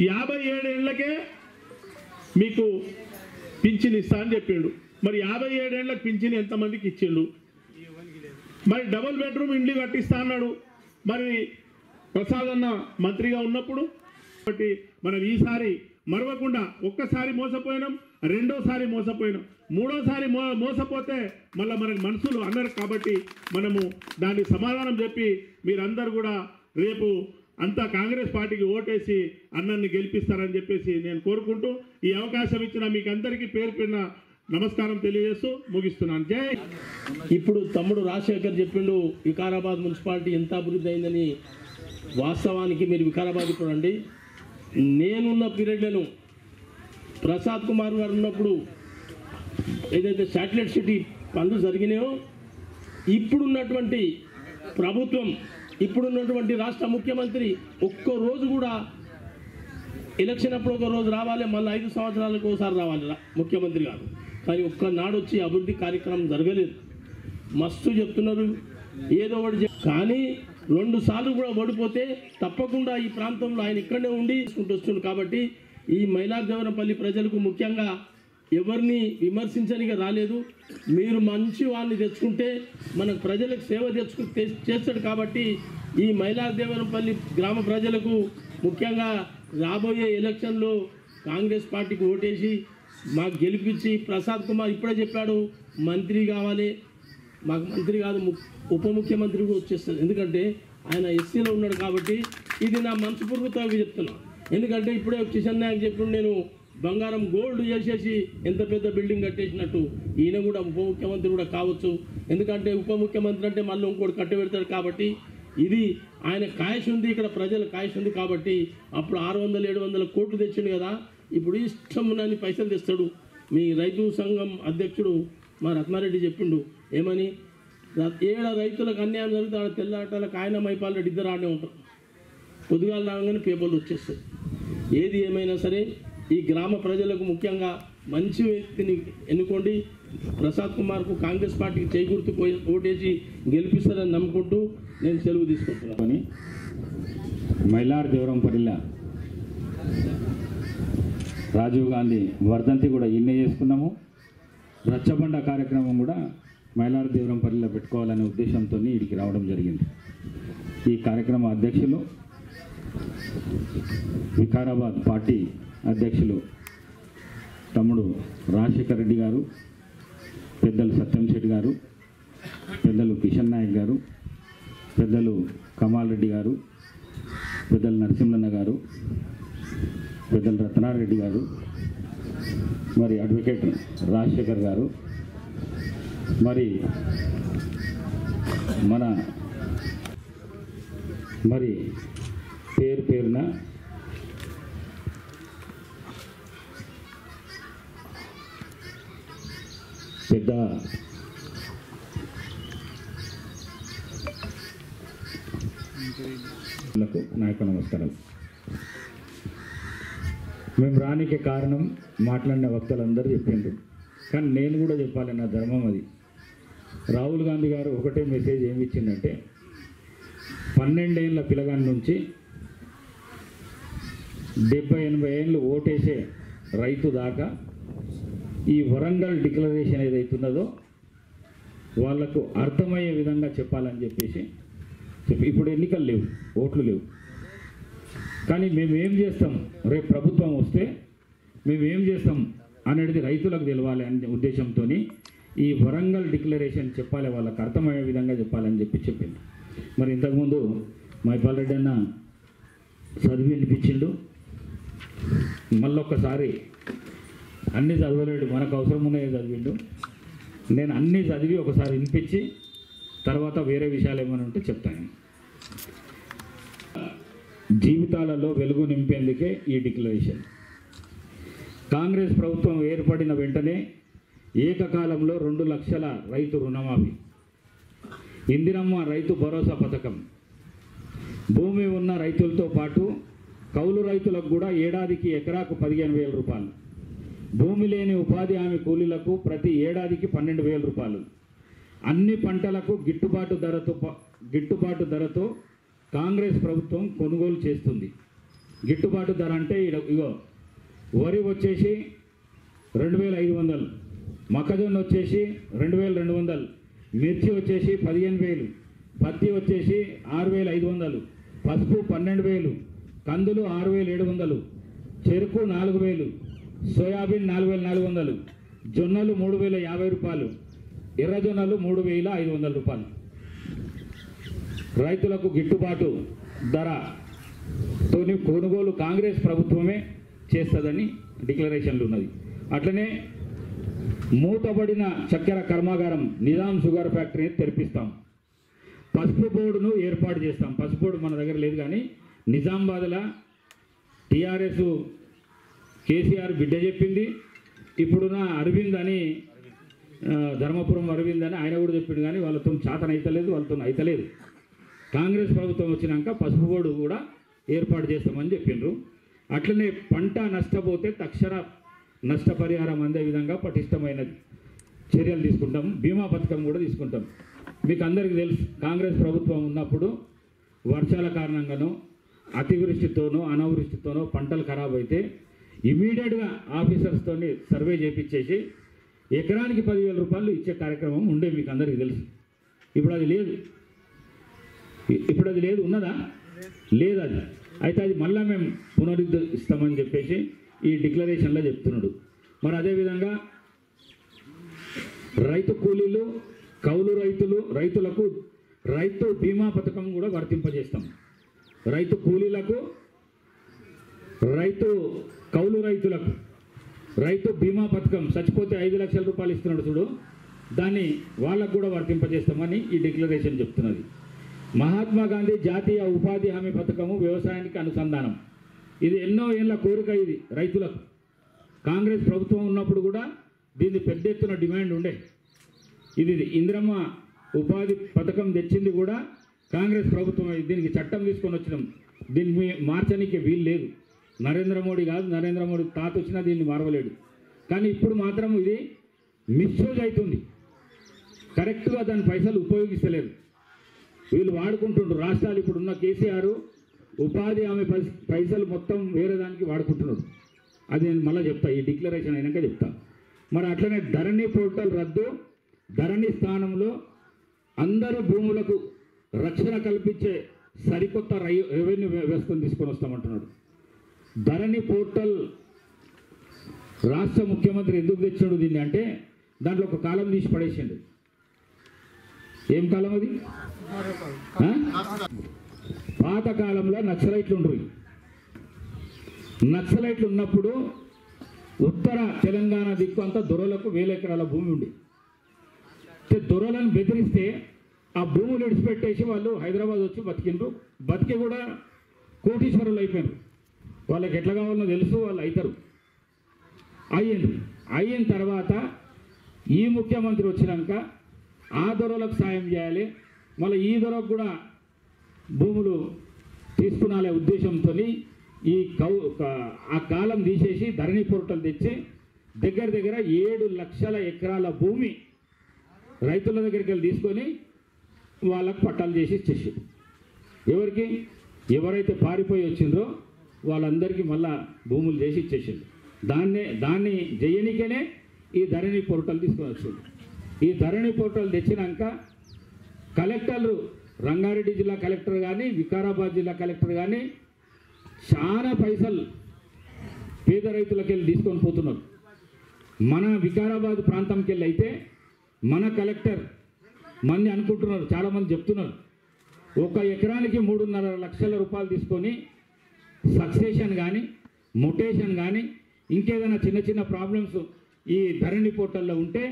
Speaker 1: యాభై ఏడేళ్ళకే మీకు పింఛన్ ఇస్తా అని చెప్పిండు మరి యాభై ఏడేళ్ళకు పింఛన్ ఎంతమందికి ఇచ్చిండు మరి డబుల్ బెడ్రూమ్ ఇండ్లు కట్టిస్తా అన్నాడు. మరి ప్రసాద్ అన్న మంత్రిగా ఉన్నప్పుడు కాబట్టి మనం ఈసారి మరవకుండా ఒక్కసారి మోసపోయినాం రెండోసారి మోసపోయినాం. మూడోసారి మో మోసపోతే మళ్ళీ మనకి మనసులు అన్నారు కాబట్టి మనము దానికి సమాధానం చెప్పి మీరందరూ కూడా రేపు అంతా కాంగ్రెస్ పార్టీకి ఓటేసి అన్నన్ని గెలిపిస్తారని చెప్పేసి నేను కోరుకుంటూ ఈ అవకాశం ఇచ్చిన మీకు అందరికీ పేరు నమస్కారం తెలియజేస్తూ ముగిస్తున్నాను. జై!
Speaker 7: ఇప్పుడు తమ్ముడు రాజశేఖర్ చెప్పిండు వికారాబాద్ మున్సిపాలిటీ ఎంత అభివృద్ధి అయిందని వాస్తవానికి మీరు వికారాబాద్ ఇప్పుడు నేనున్న పీరియడ్లను ప్రసాద్ కుమార్ గారు ఉన్నప్పుడు ఏదైతే శాటిలైట్ సిటీ పనులు జరిగినాయో ఇప్పుడున్నటువంటి ప్రభుత్వం ఇప్పుడున్నటువంటి రాష్ట్ర ముఖ్యమంత్రి ఒక్క రోజు కూడా ఎలక్షన్ అప్పుడు ఒక రోజు రావాలి మళ్ళీ ఐదు సంవత్సరాలకు ఒకసారి రావాలి ముఖ్యమంత్రి గారు. కానీ ఒక్కనాడు వచ్చి అభివృద్ధి కార్యక్రమం జరగలేదు. మస్తు చెప్తున్నారు ఏదో ఒకటి చెప్- కానీ రెండు సార్లు కూడా ఓడిపోతే తప్పకుండా ఈ ప్రాంతంలో ఆయన ఇక్కడనే ఉండి వస్తుంది కాబట్టి ఈ మైలార్దేవరపల్లి ప్రజలకు ముఖ్యంగా ఎవరిని విమర్శించనిగా రాలేదు. మీరు మంచి వాళ్ళని తెచ్చుకుంటే మన ప్రజలకు సేవ తెచ్చుకు తె- చేస్తాడు కాబట్టి ఈ మైలార్దేవరంపల్లి గ్రామ ప్రజలకు ముఖ్యంగా రాబోయే ఎలక్షన్లో కాంగ్రెస్ పార్టీకి ఓటేసి మాకు గెలిపించి ప్రసాద్ కుమార్ ఇప్పుడే చెప్పాడు మంత్రి కావాలి. మాకు మంత్రి కాదు ము- ఉప ముఖ్యమంత్రి కూడా వచ్చేస్తుంది ఎందుకంటే ఆయన ఎస్సీలో ఉన్నాడు కాబట్టి ఇది నా మనసుపూర్వకంగా చెప్తున్నా. ఎందుకంటే ఇప్పుడే కిషన్ నాయక్ చెప్పిన నేను బంగారం గోల్డ్ చేసేసి ఎంత పెద్ద బిల్డింగ్ కట్టేసినట్టు ఈయన కూడా ఉప ముఖ్యమంత్రి కూడా కావచ్చు. ఎందుకంటే ఉప ముఖ్యమంత్రి అంటే మళ్ళీ ఇంకోటి కట్టబెడతాడు కాబట్టి ఇది ఆయన కాయస్ ఉంది ఇక్కడ ప్రజల కాయస్ ఉంది కాబట్టి అప్పుడు ఆరు వందల ఏడు వందల కోట్లు తెచ్చిండు కదా. ఇప్పుడు ఇష్టం ఉన్నన్ని పైసలు తెస్తాడు. మీ రైతు సంఘం అధ్యక్షుడు మా రత్నారెడ్డి చెప్పిండు. ఏమని? ఏడా ఏడ రైతులకు అన్యాయం జరిగితే ఆడ తెల్లాటలకు ఆయన మైపాల్ రెడ్డి ఇద్దరు ఆడనే ఉంటారు. పొద్దుగాల రాగానే పేపర్లు వచ్చేస్తాయి. ఏది ఏమైనా సరే ఈ గ్రామ ప్రజలకు ముఖ్యంగా మంచి వ్యక్తిని ఎన్నుకోండి. ప్రసాద్ కుమార్కు కాంగ్రెస్ పార్టీకి చేకూర్తు ఓటేసి గెలిపిస్తారని నమ్ముకుంటూ నేను సెలవు తీసుకుంటున్నాను.
Speaker 8: అని మైలార్ దేవరంపల్లిలో రాజీవ్ గాంధీ వర్ధంతి కూడా ఇన్నే చేసుకున్నాము. రచ్చబండ కార్యక్రమం కూడా మైలార్ దేవరంపల్లిలో పెట్టుకోవాలనే ఉద్దేశంతో ఇక్కడికి రావడం జరిగింది. ఈ కార్యక్రమ అధ్యక్షులు వికారాబాద్ పార్టీ అధ్యక్షులు తమ్ముడు రాజశేఖర్ రెడ్డి గారు పెద్దలు సత్యం శెట్టి గారు పెద్దలు కిషన్ నాయక్ గారు పెద్దలు కమాల్ రెడ్డి గారు పెద్దలు నరసింహన్న గారు పెద్దలు రత్నారెడ్డి గారు మరి అడ్వకేట్ రాజశేఖర్ గారు మరి మన మరి పేరు పేరున పెద్ద నాయకు నా యొక్క నమస్కారం. మేము రానికి కారణం మాట్లాడిన వక్తలందరూ చెప్పిండ్రు కానీ నేను కూడా చెప్పాలి నా ధర్మం అది. రాహుల్ గాంధీ గారు ఒకటే మెసేజ్ ఏమి ఇచ్చిందంటే పన్నెండేళ్ళ పిల్లగాని నుంచి డెబ్బై ఎనభై ఏళ్ళు ఓటేసే రైతు దాకా ఈ వరంగల్ డిక్లరేషన్ ఏదైతున్నదో వాళ్ళకు అర్థమయ్యే విధంగా చెప్పాలని చెప్పేసి చెప్పి ఇప్పుడు ఎన్నికలు లేవు ఓట్లు లేవు. కానీ మేము ఏం చేస్తాం? రేపు ప్రభుత్వం వస్తే మేము ఏం చేస్తాం? అనేది రైతులకు తెలవాలి అనే ఉద్దేశంతో ఈ వరంగల్ డిక్లరేషన్ చెప్పాలి వాళ్ళకి అర్థమయ్యే విధంగా చెప్పాలని చెప్పి చెప్పింది. మరి ఇంతకుముందు మైపాల్ రెడ్డి అన్న చదివి వినిపించిండు. మళ్ళొక్కసారి అన్నీ చదవలేడు మనకు అవసరం ఉన్నాయో చదివిండు. నేను అన్నీ చదివి ఒకసారి వినిపించి తర్వాత వేరే విషయాలు ఏమైనా ఉంటే చెప్తాను జీవితాలలో వెలుగు నింపేందుకే ఈ డిక్లరేషన్. కాంగ్రెస్ ప్రభుత్వం ఏర్పడిన వెంటనే ఏకకాలంలో రెండు లక్షల రైతు రుణమాఫీ. ఇందిరమ్మ రైతు భరోసా పథకం. భూమి ఉన్న రైతులతో పాటు కౌలు రైతులకు కూడా ఏడాదికి ఎకరాకు పదిహేను వేల రూపాయలు. భూమి లేని ఉపాధి హామీ కూలీలకు ప్రతి ఏడాదికి పన్నెండు వేల రూపాయలు. అన్ని పంటలకు గిట్టుబాటు ధరతో ప- గిట్టుబాటు ధరతో కాంగ్రెస్ ప్రభుత్వం కొనుగోలు చేస్తుంది. గిట్టుబాటు ధర అంటే ఇగో వరి వచ్చేసి రెండు వేల ఐదు వందలు. మొక్కజొన్న వచ్చేసి రెండు వేల రెండు వందలు. మిర్చి వచ్చేసి పదిహేను వేలు. పత్తి వచ్చేసి ఆరు వేల ఐదు వందలు. పసుపు పన్నెండు వేలు. కందులు ఆరు వేల ఏడు వందలు. చెరుకు నాలుగు వేలు. సోయాబీన్ నాలుగు వేల నాలుగు వందలు. జొన్నలు మూడు వేల యాభై రూపాయలు. ఎర్రజొన్నలు మూడు వేల ఐదు వందల రూపాయలు. రైతులకు గిట్టుబాటు ధర తోని కొనుగోలు కాంగ్రెస్ ప్రభుత్వమే చేస్తుందని డిక్లరేషన్లు ఉన్నది. అట్లనే మూతబడిన చక్కెర కర్మాగారం నిజాం షుగర్ ఫ్యాక్టరీని తెరిపిస్తాం. పసుపు బోర్డును ఏర్పాటు చేస్తాం. పసుపు బోర్డు మన దగ్గర లేదు కానీ నిజామాబాద్లో టీఆర్ఎస్ కేసీఆర్ బిడ్డ చెప్పింది. ఇప్పుడున్న అరవింద్ అని ధర్మపురం అరవింద్ అని ఆయన కూడా చెప్పిండు కానీ వాళ్ళతో చాతన అయితలేదు వాళ్ళతో అయితలేదు. కాంగ్రెస్ ప్రభుత్వం వచ్చినాక పసుపు బోర్డు కూడా ఏర్పాటు చేస్తామని చెప్పిండ్రు. అట్లనే పంట నష్టపోతే తక్షణ నష్టపరిహారం అందే విధంగా పటిష్టమైన చర్యలు తీసుకుంటాం. బీమా పథకం కూడా తీసుకుంటాం. మీకు అందరికీ తెలుసు కాంగ్రెస్ ప్రభుత్వం ఉన్నప్పుడు వర్షాల కారణంగానో అతివృష్టితోనో అనావృష్టితోనో పంటలు ఖరాబ్ అయితే ఇమీడియట్గా ఆఫీసర్స్తో సర్వే చేపించేసి ఎకరానికి పదివేల రూపాయలు ఇచ్చే కార్యక్రమం ఉండే మీకు అందరికీ తెలుసు. ఇప్పుడు అది లేదు. ఇప్పుడు అది లేదు. ఉన్నదా? లేదు అది. అయితే అది మళ్ళా మేము పునరుద్ధరిస్తామని చెప్పేసి ఈ డిక్లరేషన్లో చెప్తున్నాడు. మరి అదేవిధంగా రైతు కూలీలు కౌలు రైతులు రైతులకు రైతు బీమా పథకం కూడా వర్తింపజేస్తాం. రైతు కూలీలకు రైతు కౌలు రైతులకు రైతు బీమా పథకం చచ్చిపోతే ఐదు లక్షల రూపాయలు ఇస్తున్నాడు చూడు దాన్ని వాళ్ళకు కూడా వర్తింపజేస్తామని ఈ డిక్లరేషన్ చెప్తున్నది. మహాత్మా గాంధీ జాతీయ ఉపాధి హామీ పథకము వ్యవసాయానికి అనుసంధానం. ఇది ఎన్నో ఏళ్ళ కోరిక ఇది రైతులకు. కాంగ్రెస్ ప్రభుత్వం ఉన్నప్పుడు కూడా దీన్ని పెద్ద ఎత్తున డిమాండ్ ఉండే. ఇది ఇంద్రమ్మ ఉపాధి పథకం తెచ్చింది కూడా కాంగ్రెస్ ప్రభుత్వం. దీనికి చట్టం తీసుకొని వచ్చినాం. దీన్ని మార్చడానికి వీలు లేదు. నరేంద్ర మోడీ కాదు నరేంద్ర మోడీ తాత వచ్చినా దీన్ని మారవలేడు. కానీ ఇప్పుడు మాత్రం ఇది మిస్యూజ్ అవుతుంది. కరెక్ట్గా దాని పైసలు ఉపయోగిస్తలేరు. వీళ్ళు వాడుకుంటుండ్రు. రాష్ట్రాలు ఇప్పుడున్న కేసీఆర్ ఉపాధి పైస- పైసలు మొత్తం వేరే దానికి వాడుకుంటున్నాడు. అది నేను మళ్ళీ చెప్తా ఈ డిక్లరేషన్ అయినాక చెప్తా. మరి అట్లనే ధరణి పోర్టల్ రద్దు ధరణి స్థానంలో అందరు భూములకు రక్షణ కల్పించే సరికొత్త రై రెవెన్యూ వ్యవస్థను తీసుకొని వస్తామంటున్నాడు. ధరణి పోర్టల్ రాష్ట్ర ముఖ్యమంత్రి ఎందుకు తెచ్చాడు దీన్ని అంటే దాంట్లో ఒక కాలం తీసి పడేసిండు. ఏం కాలం అది? పాతకాలంలో నక్సలైట్లు ఉండరు నక్సలైట్లు ఉన్నప్పుడు ఉత్తర తెలంగాణ దిక్కు అంతా దొరలకు వేల ఎకరాల భూమి ఉంది దొరలను బెదిరిస్తే ఆ భూములు విడిచిపెట్టేసి వాళ్ళు హైదరాబాద్ వచ్చి బతికిండ్రు. బతికి కూడా కోటీశ్వరులు అయిపోయారు వాళ్ళకి ఎట్లా కావాలో తెలుసు వాళ్ళు అవుతారు అయ్యింది అయిన తర్వాత ఈ ముఖ్యమంత్రి వచ్చినాక ఆ దొరలకు సాయం చేయాలి. మళ్ళీ ఈ దొరకు కూడా భూములు తీసుకునాలే ఉద్దేశంతో ఈ కౌ ఆ కాలం తీసేసి ధరణి పోర్టల్ తెచ్చి దగ్గర దగ్గర ఏడు లక్షల ఎకరాల భూమి రైతుల దగ్గరికి వెళ్ళి తీసుకొని వాళ్ళకు పట్టాలు చేసి ఇచ్చేసి. ఎవరికి? ఎవరైతే పారిపోయి వచ్చిండ్రో వాళ్ళందరికీ మళ్ళా భూములు చేసి ఇచ్చేసింది దాన్నే దాన్ని జయనికనే ఈ ధరణి పోర్టల్ తీసుకొని వచ్చింది ఈ ధరణి పోర్టల్ తెచ్చినాక కలెక్టర్లు రంగారెడ్డి జిల్లా కలెక్టర్ కానీ వికారాబాద్ జిల్లా కలెక్టర్ కానీ చాలా పైసలు పేద రైతులకెళ్ళి తీసుకొని పోతున్నారు. మన వికారాబాద్ ప్రాంతంకి వెళ్ళి అయితే మన కలెక్టర్ మంది అనుకుంటున్నారు చాలామంది చెప్తున్నారు. ఒక ఎకరానికి మూడున్నర లక్షల రూపాయలు తీసుకొని సక్సేషన్ కానీ మొటేషన్ కానీ ఇంకేదైనా చిన్న చిన్న ప్రాబ్లమ్స్ ఈ ధరణి పోర్టల్లో ఉంటే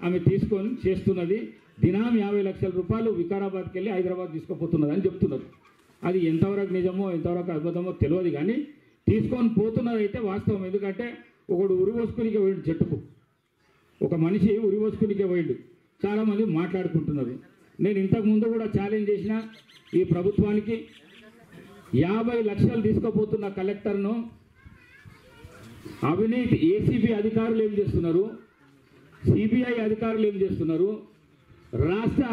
Speaker 8: ఆమె తీసుకొని చేస్తున్నది. దినం యాభై లక్షల రూపాయలు వికారాబాద్కి వెళ్ళి హైదరాబాద్ తీసుకుపోతున్నది అని చెప్తున్నారు. అది ఎంతవరకు నిజమో ఎంతవరకు అద్భుతమో తెలియదు కానీ తీసుకొని పోతున్నది అయితే వాస్తవం. ఎందుకంటే ఒకడు ఉరివోసుకునికే పోయిండు చెట్టుకు. ఒక మనిషి ఉరివోసుకునికే పోయిండు. చాలామంది మాట్లాడుకుంటున్నారు. నేను ఇంతకు ముందు కూడా ఛాలెంజ్ చేసిన ఈ ప్రభుత్వానికి యాభై లక్షలు తీసుకుపోతున్న కలెక్టర్ను అవినీతి ఏసీబీ అధికారులు ఏం చేస్తున్నారు? సిబిఐ అధికారులు ఏం చేస్తున్నారు? రాష్ట్ర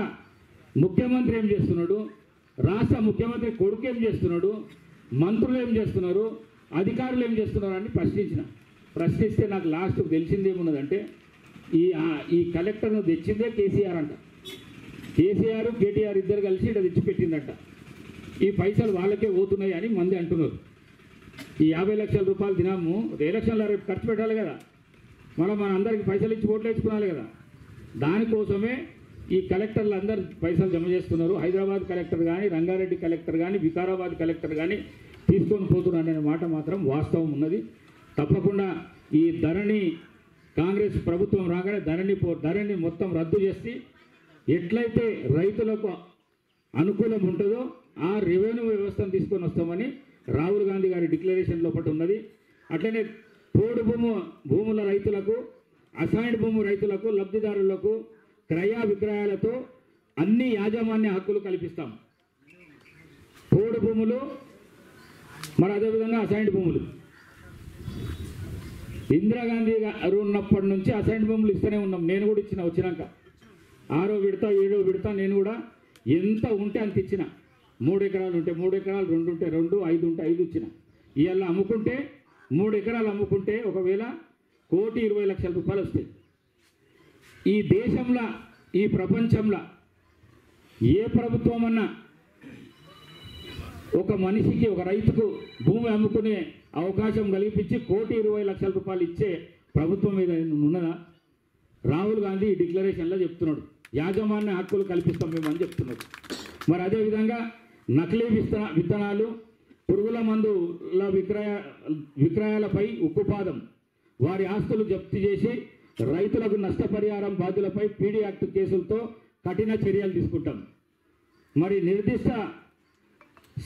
Speaker 8: ముఖ్యమంత్రి ఏం చేస్తున్నాడు? రాష్ట్ర ముఖ్యమంత్రి కొడుకు ఏం చేస్తున్నాడు? మంత్రులు ఏం చేస్తున్నారు? అధికారులు ఏం చేస్తున్నారు అని ప్రశ్నించిన. ప్రశ్నిస్తే నాకు లాస్ట్ తెలిసింది ఏమున్నదంటే ఈ ఈ కలెక్టర్ను తెచ్చిందే కేసీఆర్ అంట. కేసీఆర్ కేటీఆర్ ఇద్దరు కలిసి ఇక్కడ తెచ్చిపెట్టిందంట ఈ పైసలు వాళ్ళకే పోతున్నాయి అని మంది అంటున్నారు. ఈ యాభై లక్షల రూపాయలు దినాము ఎలక్షన్లో రేపు ఖర్చు పెట్టాలి కదా. మనం మన అందరికి పైసలు ఇచ్చి ఓట్లు వేసుకున్నాలి కదా. దానికోసమే ఈ కలెక్టర్లు అందరు పైసలు జమ చేస్తున్నారు. హైదరాబాద్ కలెక్టర్ కానీ రంగారెడ్డి కలెక్టర్ కానీ వికారాబాద్ కలెక్టర్ కానీ తీసుకొని పోతున్నారు అనే మాట మాత్రం వాస్తవం ఉన్నది. తప్పకుండా ఈ ధరణి కాంగ్రెస్ ప్రభుత్వం రాగానే ధరణి పో ధరణి మొత్తం రద్దు చేసి ఎట్లయితే రైతులకు అనుకూలం ఉంటుందో ఆ రెవెన్యూ వ్యవస్థను తీసుకొని వస్తామని రాహుల్ గాంధీ గారి డిక్లరేషన్ లోపల ఉన్నది. అట్లనే పోడు భూము భూముల రైతులకు అసైన్డ్ భూము రైతులకు లబ్ధిదారులకు క్రయ విక్రయాలతో అన్ని యాజమాన్య హక్కులు కల్పిస్తాం. పోడు భూములు మరి అదేవిధంగా అసైన్డ్ భూములు. ఇందిరాగాంధీ గారు ఉన్నప్పటి నుంచి అసైన్డ్ భూములు ఇస్తూనే ఉన్నాం. నేను కూడా ఇచ్చిన వచ్చినాక. ఆరో విడత ఏడో విడత నేను కూడా ఎంత ఉంటే అంత ఇచ్చిన. మూడు ఎకరాలు ఉంటే మూడు ఎకరాలు రెండు ఉంటే రెండు ఐదు ఉంటే ఐదు ఇచ్చిన. ఇవాళ అమ్ముకుంటే మూడు ఎకరాలు అమ్ముకుంటే ఒకవేళ కోటి ఇరవై లక్షల రూపాయలు వస్తాయి. ఈ దేశంలో ఈ ప్రపంచంలో ఏ ప్రభుత్వం అన్నా ఒక మనిషికి ఒక రైతుకు భూమి అమ్ముకునే అవకాశం కల్పించి కోటి ఇరవై లక్షల రూపాయలు ఇచ్చే ప్రభుత్వం మీద ఉన్నదా? రాహుల్ గాంధీ డిక్లరేషన్లో చెప్తున్నాడు యాజమాన్య హక్కులు కల్పిస్తాం మేమని చెప్తున్నాడు. మరి అదేవిధంగా నకిలీ విత్తన విత్తనాలు పురుగుల మందుల విక్రయ విక్రయాలపై ఉక్కుపాదం వారి ఆస్తులు జప్తు చేసి రైతులకు నష్టపరిహారం బాధ్యులపై పీడీ యాక్ట్ కేసులతో కఠిన చర్యలు తీసుకుంటాం. మరి నిర్దిష్ట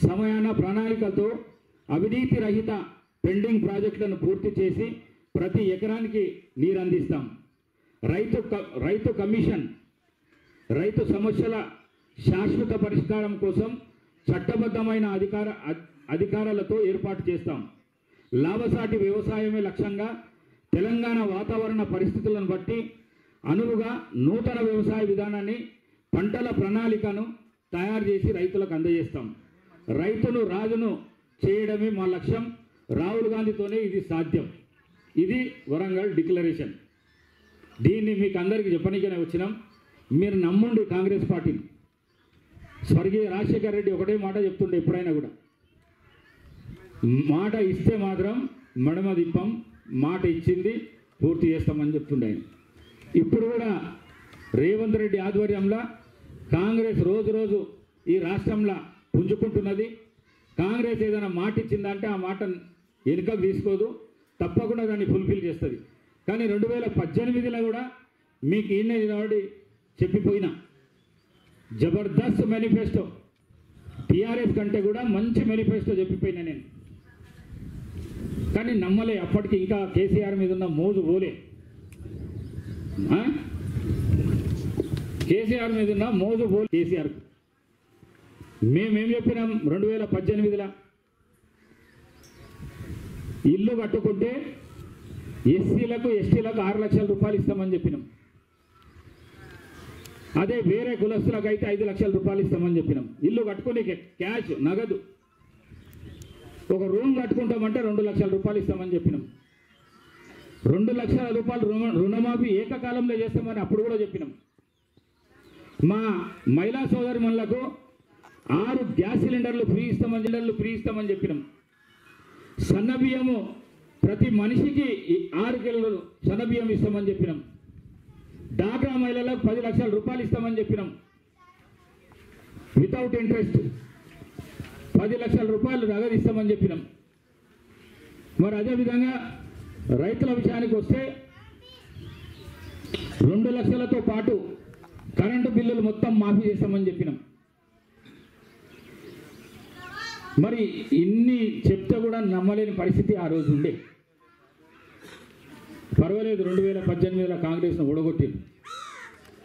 Speaker 8: సమయాన ప్రణాళికతో అవినీతి రహిత పెండింగ్ ప్రాజెక్టులను పూర్తి చేసి ప్రతి ఎకరానికి నీరు అందిస్తాం రైతు క- రైతు కమిషన్ రైతు సమస్యల శాశ్వత పరిష్కారం కోసం చట్టబద్ధమైన అధికార అధికారాలతో ఏర్పాటు చేస్తాం. లాభసాటి వ్యవసాయమే లక్ష్యంగా తెలంగాణ వాతావరణ పరిస్థితులను బట్టి అనువుగా నూతన వ్యవసాయ విధానాన్ని పంటల ప్రణాళికను తయారు చేసి రైతులకు అందజేస్తాం. రైతును రాజును చేయడమే మా లక్ష్యం. రాహుల్ గాంధీతోనే ఇది సాధ్యం. ఇది వరంగల్ డిక్లరేషన్. దీన్ని మీకు అందరికీ చెప్పనీకనే వచ్చినాం. మీరు నమ్ముండి కాంగ్రెస్ పార్టీని. స్వర్గీయ రాజశేఖర రెడ్డి ఒకటే మాట చెప్తుండే ఎప్పుడైనా కూడా. మాట ఇస్తే మాత్రం మడమ దింపం మాట ఇచ్చింది పూర్తి చేస్తామని చెప్తుండే. ఇప్పుడు కూడా రేవంత్ రెడ్డి ఆధ్వర్యంలో కాంగ్రెస్ రోజు రోజు ఈ రాష్ట్రంలో పుంజుకుంటున్నది. కాంగ్రెస్ ఏదైనా మాట ఇచ్చిందంటే ఆ మాట వెనుకకు తీసుకోదు తప్పకుండా దాన్ని ఫుల్ఫిల్ చేస్తుంది. కానీ రెండు వేల పద్దెనిమిదిలో కూడా మీకు ఈయన కాబట్టి చెప్పిపోయినా. జబర్దస్త్ మేనిఫెస్టో టీఆర్ఎస్ కంటే కూడా మంచి మేనిఫెస్టో చెప్పిపోయినా నేను. కానీ నమ్మలే. అప్పటికి ఇంకా కేసీఆర్ మీద ఉన్న మోజు పోలే. కేసీఆర్ మీద ఉన్న మోజు పోలే కేసీఆర్. మేమేం చెప్పినాం? రెండు వేల పద్దెనిమిదిలో ఇల్లు కట్టుకుంటే ఎస్సీలకు ఎస్టీలకు ఆరు లక్షల రూపాయలు ఇస్తామని చెప్పినాం. అదే వేరే కులస్తులకు అయితే ఐదు లక్షల రూపాయలు ఇస్తామని చెప్పినాం. ఇల్లు కట్టుకునే క్యాష్ నగదు. ఒక రూమ్ కట్టుకుంటామంటే రెండు లక్షల రూపాయలు ఇస్తామని చెప్పినాం. రెండు లక్షల రూపాయలు రుణ రుణమాఫీ ఏకకాలంలో చేస్తామని అప్పుడు కూడా చెప్పినాం. మా మహిళా సోదరి మనులకు ఆరు గ్యాస్ సిలిండర్లు ఫ్రీ ఇస్తామని సిలిండర్లు ఫ్రీ ఇస్తామని చెప్పినాం. సన్న బియ్యము ప్రతి మనిషికి ఆరు కిలోలు సన్న బియ్యం ఇస్తామని చెప్పినాం. డాక్రా మహిళలకు పది లక్షల రూపాయలు ఇస్తామని చెప్పినాం. వితౌట్ ఇంట్రెస్ట్ పది లక్షల రూపాయలు నగదు ఇస్తామని చెప్పినాం. మరి అదేవిధంగా రైతుల విషయానికి వస్తే రెండు లక్షలతో పాటు కరెంటు బిల్లులు మొత్తం మాఫీ చేస్తామని చెప్పినాం. మరి ఇన్ని చెప్తే కూడా నమ్మలేని పరిస్థితి ఆ రోజు ఉండే. పర్వాలేదు రెండు వేల పద్దెనిమిదిలో కాంగ్రెస్ను ఓడగొట్టింది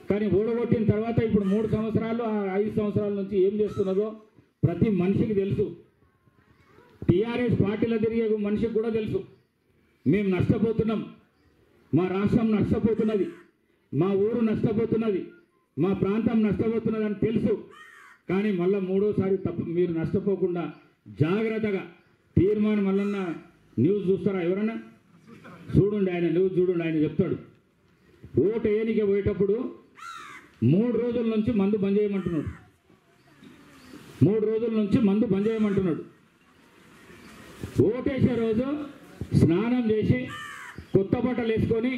Speaker 8: కానీ ఓడగొట్టిన తర్వాత ఇప్పుడు మూడు సంవత్సరాలు ఆ ఐదు సంవత్సరాల నుంచి ఏం చేస్తున్నదో ప్రతి మనిషికి తెలుసు. టీఆర్ఎస్ పార్టీలో తిరిగే మనిషికి కూడా తెలుసు. మేము నష్టపోతున్నాం. మా రాష్ట్రం నష్టపోతున్నది. మా ఊరు నష్టపోతున్నది. మా ప్రాంతం నష్టపోతున్నది అని తెలుసు. కానీ మళ్ళీ మూడోసారి తప్ప మీరు నష్టపోకుండా జాగ్రత్తగా తీర్మానం మళ్ళన్న న్యూస్ చూస్తారా ఎవరన్నా? చూడండి ఆయన న్యూస్ చూడండి ఆయన చెప్తాడు. ఓటు ఏనికే పోయేటప్పుడు మూడు రోజుల నుంచి మందు బంద్ చేయమంటున్నాడు మూడు రోజుల నుంచి మందు బంద్ చేయమంటున్నాడు. ఓటేసే రోజు స్నానం చేసి కొత్త బట్టలు వేసుకొని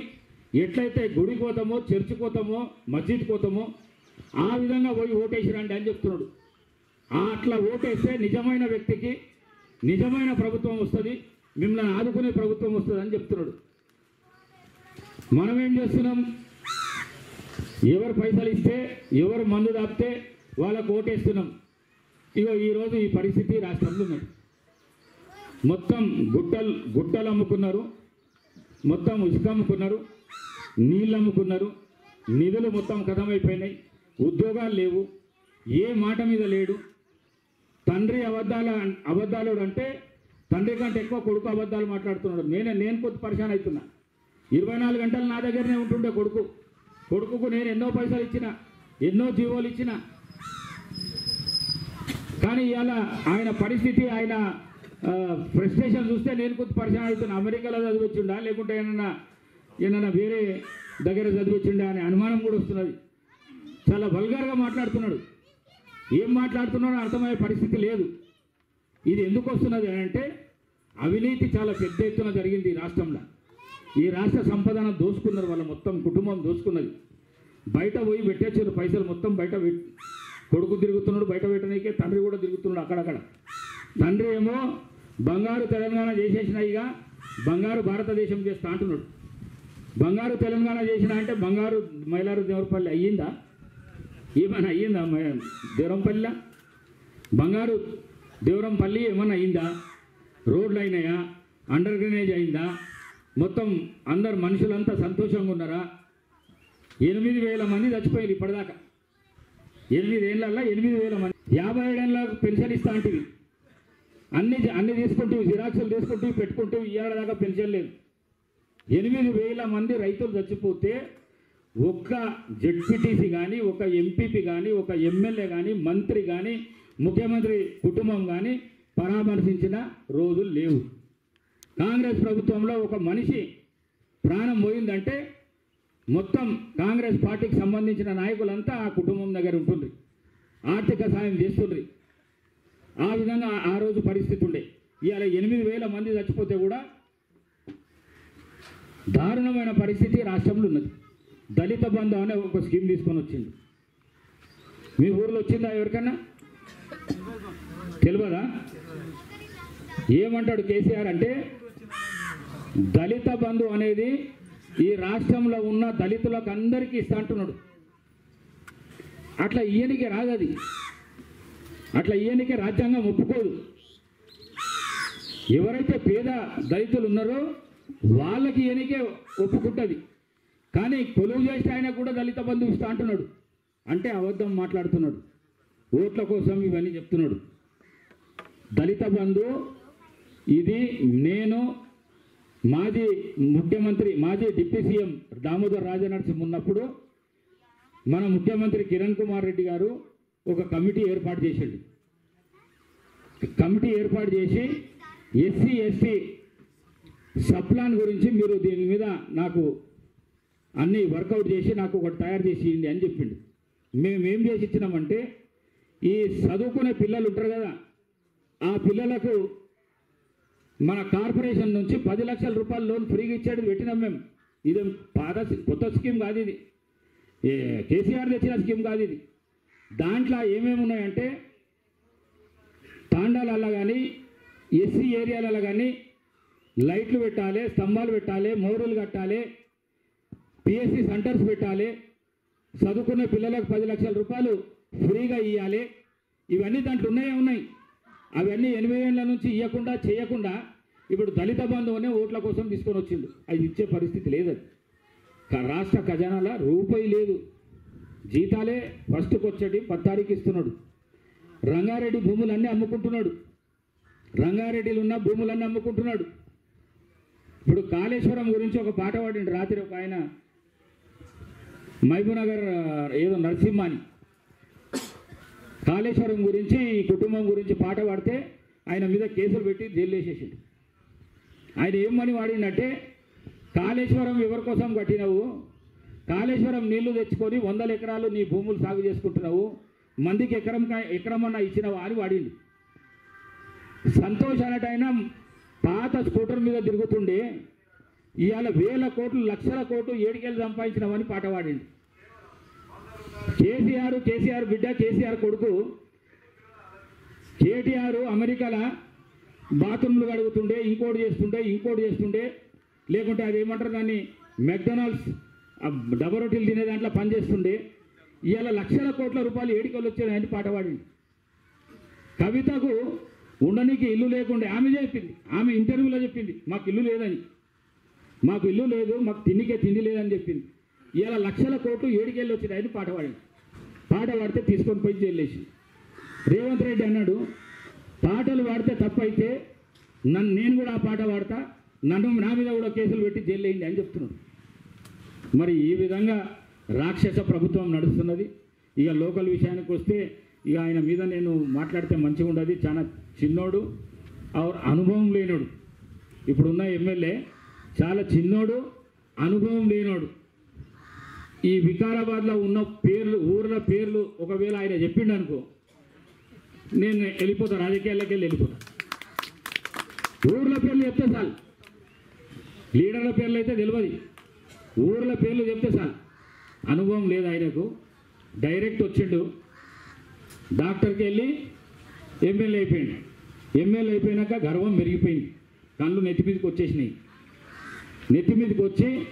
Speaker 8: ఎట్లయితే గుడికి పోతామో చర్చి పోతామో మస్జిద్ పోతామో ఆ విధంగా పోయి ఓటేసిరండి అని చెప్తున్నాడు. అట్లా ఓటేస్తే నిజమైన వ్యక్తికి నిజమైన ప్రభుత్వం వస్తుంది మిమ్మల్ని ఆదుకునే ప్రభుత్వం వస్తుంది అని చెప్తున్నాడు. మనం ఏం చేస్తున్నాం? ఎవరు పైసలు ఇస్తే ఎవరు మందు దాపితే వాళ్ళకు ఓటేస్తున్నాం. ఇగో ఈరోజు ఈ పరిస్థితి రాష్ట్రంలో ఉన్నది. మొత్తం గుట్టలు గుట్టలు అమ్ముకున్నారు. మొత్తం ఇసుక అమ్ముకున్నారు. నీళ్ళు అమ్ముకున్నారు. నిధులు మొత్తం కథమైపోయినాయి. ఉద్యోగాలు లేవు. ఏ మాట మీద లేడు. తండ్రి అబద్ధాల అబద్ధాలుడు అంటే తండ్రి కంటే ఎక్కువ కొడుకు అబద్ధాలు మాట్లాడుతున్నాడు. నేనే నేను కొద్ది పరిశాన్ అవుతున్నా. ఇరవై నాలుగు గంటలు నా దగ్గరనే ఉంటుండే కొడుకు. కొడుకుకు నేను ఎన్నో పైసలు ఇచ్చిన ఎన్నో జీవోలు ఇచ్చిన కానీ ఇవాళ ఆయన పరిస్థితి ఆయన ఫ్రస్ట్రేషన్ చూస్తే నేను కొద్ది పరిచయం అవుతున్నా. అమెరికాలో చదివచ్చుండా లేకుంటే ఏమన్నా ఏమన్నా వేరే దగ్గర చదివచ్చుండా అనే అనుమానం కూడా వస్తున్నది. చాలా వల్గర్గా మాట్లాడుతున్నాడు. ఏం మాట్లాడుతున్నాడో అర్థమయ్యే పరిస్థితి లేదు. ఇది ఎందుకు వస్తున్నది అంటే అవినీతి చాలా పెద్ద ఎత్తున జరిగింది ఈ రాష్ట్రంలో. ఈ రాష్ట్ర సంపదన దోసుకున్నారు వాళ్ళ మొత్తం కుటుంబం దోసుకున్నది. బయట పోయి పెట్టేచ్చారు పైసలు మొత్తం బయట కొడుకు తిరుగుతున్నాడు బయట పెట్టడానికే తండ్రి కూడా తిరుగుతున్నాడు అక్కడక్కడ. తండ్రి ఏమో బంగారు తెలంగాణ చేసేసిన ఇక బంగారు భారతదేశం చేస్తా అంటున్నాడు. బంగారు తెలంగాణ చేసిన అంటే బంగారు మైలారు దేవరపల్లి అయ్యిందా? ఏమైనా అయ్యిందా దేవరంపల్లి? దేవరంపల్లిలా బంగారు దేవరంపల్లి ఏమన్నా అయిందా రోడ్లు అయినాయా? అండర్ గ్రేనేజ్ అయిందా? మొత్తం అందరు మనుషులంతా సంతోషంగా ఉన్నారా? ఎనిమిది వేల మంది చచ్చిపోయారు ఇప్పటిదాకా. ఎనిమిది ఏళ్ళల్లో ఎనిమిది వేల మంది. యాభై ఏళ్ళకు పెన్షన్ ఇస్తా అంటివి. అన్ని అన్ని తీసుకుంటూ జిరాక్సులు తీసుకుంటూ పెట్టుకుంటూ ఇవాళ దాకా పెన్షన్ లేదు. ఎనిమిది వేల మంది రైతులు చచ్చిపోతే ఒక్క జడ్పీటీసీ కానీ ఒక ఎంపీపీ కానీ ఒక ఎమ్మెల్యే కానీ మంత్రి కానీ ముఖ్యమంత్రి కుటుంబం కానీ పరామర్శించిన రోజులు లేవు. కాంగ్రెస్ ప్రభుత్వంలో ఒక మనిషి ప్రాణం పోయిందంటే మొత్తం కాంగ్రెస్ పార్టీకి సంబంధించిన నాయకులంతా ఆ కుటుంబం దగ్గర ఉంటుండ్రి. ఆర్థిక సాయం చేస్తుండ్రి. ఆ విధంగా ఆ రోజు పరిస్థితి ఉండే. ఇవాళ ఎనిమిది వేల మంది చచ్చిపోతే కూడా దారుణమైన పరిస్థితి రాష్ట్రంలో ఉన్నది. దళిత బంధు అనే ఒక స్కీమ్ తీసుకొని వచ్చింది మీ ఊర్లో వచ్చిందా ఎవరికన్నా? తెలియదా? ఏమంటాడు కేసీఆర్ అంటే దళిత బంధు అనేది ఈ రాష్ట్రంలో ఉన్న దళితులకు అందరికీ ఇస్తా అంటున్నాడు. అట్లా ఈయనకి రాదది అట్లా ఈయనకి రాజ్యాంగం ఒప్పుకోదు. ఎవరైతే పేద దళితులు ఉన్నారో వాళ్ళకి ఈయనకే ఒప్పుకుంటుంది. కానీ కొలువు చేస్తే ఆయన కూడా దళిత బంధువు ఇస్తా అంటున్నాడు. అంటే అబద్ధం మాట్లాడుతున్నాడు. ఓట్ల కోసం ఇవన్నీ చెప్తున్నాడు. దళిత బంధు ఇది నేను మాజీ ముఖ్యమంత్రి మాజీ డిప్యూటీ సీఎం దామోదర్ రాజనరసింహ ఉన్నప్పుడు మన ముఖ్యమంత్రి కిరణ్ కుమార్ రెడ్డి గారు ఒక కమిటీ ఏర్పాటు చేసిండు కమిటీ ఏర్పాటు చేసి ఎస్సీ ఎస్టీ సప్లాన్ గురించి మీరు దీని మీద నాకు అన్ని వర్కౌట్ చేసి నాకు ఒకటి తయారు చేసి ఇవ్వండి అని చెప్పిండు. మేము ఏం చేసి ఇచ్చినామంటే ఈ చదువుకునే పిల్లలు ఉంటారు కదా ఆ పిల్లలకు మన కార్పొరేషన్ నుంచి పది లక్షల రూపాయలు లోన్ ఫ్రీగా ఇచ్చేది పెట్టినాం మేము. ఇది పాత కొత్త స్కీమ్ కాదు ఇది. ఏ కేసీఆర్ తెచ్చిన స్కీమ్ కాదు ఇది. దాంట్లో ఏమేమి ఉన్నాయంటే తాండాలలో కానీ ఎస్సీ ఏరియాలలో కానీ లైట్లు పెట్టాలి స్తంభాలు పెట్టాలి మోరులు కట్టాలి పిఎస్సి సెంటర్స్ పెట్టాలి చదువుకునే పిల్లలకు పది లక్షల రూపాయలు ఫ్రీగా ఇవ్వాలి ఇవన్నీ దాంట్లో ఉన్నాయే? ఉన్నాయి. అవన్నీ ఎనిమిది ఏళ్ళ నుంచి ఇవ్వకుండా చేయకుండా ఇప్పుడు దళిత బంధువునే ఓట్ల కోసం తీసుకొని వచ్చిండు. అది ఇచ్చే పరిస్థితి లేదు రాష్ట్ర ఖజానాల రూపాయి లేదు. జీతాలే ఫస్ట్కి వచ్చేటి పత్తారీకి ఇస్తున్నాడు. రంగారెడ్డి భూములన్నీ అమ్ముకుంటున్నాడు. రంగారెడ్డిలో ఉన్న భూములన్నీ అమ్ముకుంటున్నాడు. ఇప్పుడు కాళేశ్వరం గురించి ఒక పాట పాడిండు రాత్రి ఒక ఆయన. మహబూనగర్ ఏదో నరసింహ అని కాళేశ్వరం గురించి ఈ కుటుంబం గురించి పాట పాడితే ఆయన మీద కేసులు పెట్టి జైలు వేసేసిండు. ఆయన ఏమని వాడిందంటే కాళేశ్వరం ఎవరి కోసం కట్టినావు? కాళేశ్వరం నీళ్ళు తెచ్చుకొని వందల ఎకరాలు నీ భూములు సాగు చేసుకుంటున్నావు. మందికి ఎకరం ఎకరమన్నా ఇచ్చినవా అని వాడిండు. సంతోష్ అనేటైనా పాత స్కూటర్ మీద తిరుగుతుండే ఇవాళ వేల కోట్లు లక్షల కోట్లు ఏడికెళ్ళి సంపాదించినామని పాట పాడిండు. కేసీఆర్ కేసీఆర్ బిడ్డ కేసీఆర్ కొడుకు కేటీఆర్ అమెరికాలో బాత్రూమ్లు కడుగుతుండే ఇంకోటి చేస్తుండే ఇంకోటి చేస్తుండే లేకుంటే అది ఏమంటారు దాన్ని? మెక్డొనాల్డ్స్ ఆ డబల్ రొటీలు తినే దాంట్లో పనిచేస్తుండే ఇవాళ లక్షల కోట్ల రూపాయలు ఏడికలు వచ్చాయని పాట పాడింది. కవితకు ఉండనికి ఇల్లు లేకుండే ఆమె చెప్పింది ఆమె ఇంటర్వ్యూలో చెప్పింది మాకు ఇల్లు లేదని. మాకు ఇల్లు లేదు మాకు తిండికే తిండి లేదని చెప్పింది. ఇవాళ లక్షల కోట్లు ఏడికెళ్ళి వచ్చినాయని పాట పాడింది. పాట పాడితే తీసుకొని పోయి జైలేసి రేవంత్ రెడ్డి అన్నాడు పాటలు పాడితే తప్పైతే నన్ను నేను కూడా ఆ పాట పాడతా నన్ను నా మీద కూడా కేసులు పెట్టి జైలు వేయండి అని చెప్తున్నాడు. మరి ఈ విధంగా రాక్షస ప్రభుత్వం నడుస్తున్నది. ఇక లోకల్ విషయానికి వస్తే ఇక ఆయన మీద నేను మాట్లాడితే మంచిగా ఉండదు చాలా చిన్నోడు ఆర్ అనుభవం లేనోడు. ఇప్పుడున్న ఎమ్మెల్యే చాలా చిన్నోడు అనుభవం లేనోడు. ఈ వికారాబాద్లో ఉన్న పేర్లు ఊర్ల పేర్లు ఒకవేళ ఆయన చెప్పిండు అనుకో నేను వెళ్ళిపోతా రాజకీయాల్లోకి వెళ్ళి వెళ్ళిపోతా. ఊర్ల పేర్లు చెప్తే చాలు. లీడర్ల పేర్లు అయితే తెలియదు ఊర్ల పేర్లు చెప్తే చాలు. అనుభవం లేదు ఆయనకు. డైరెక్ట్ వచ్చిండు. డాక్టర్కి వెళ్ళి ఎమ్మెల్యే అయిపోయింది ఎమ్మెల్యే అయిపోయినాక గర్వం పెరిగిపోయింది. కళ్ళు నెత్తి మీదకి వచ్చేసినాయి. నెత్తి మీదకి వచ్చి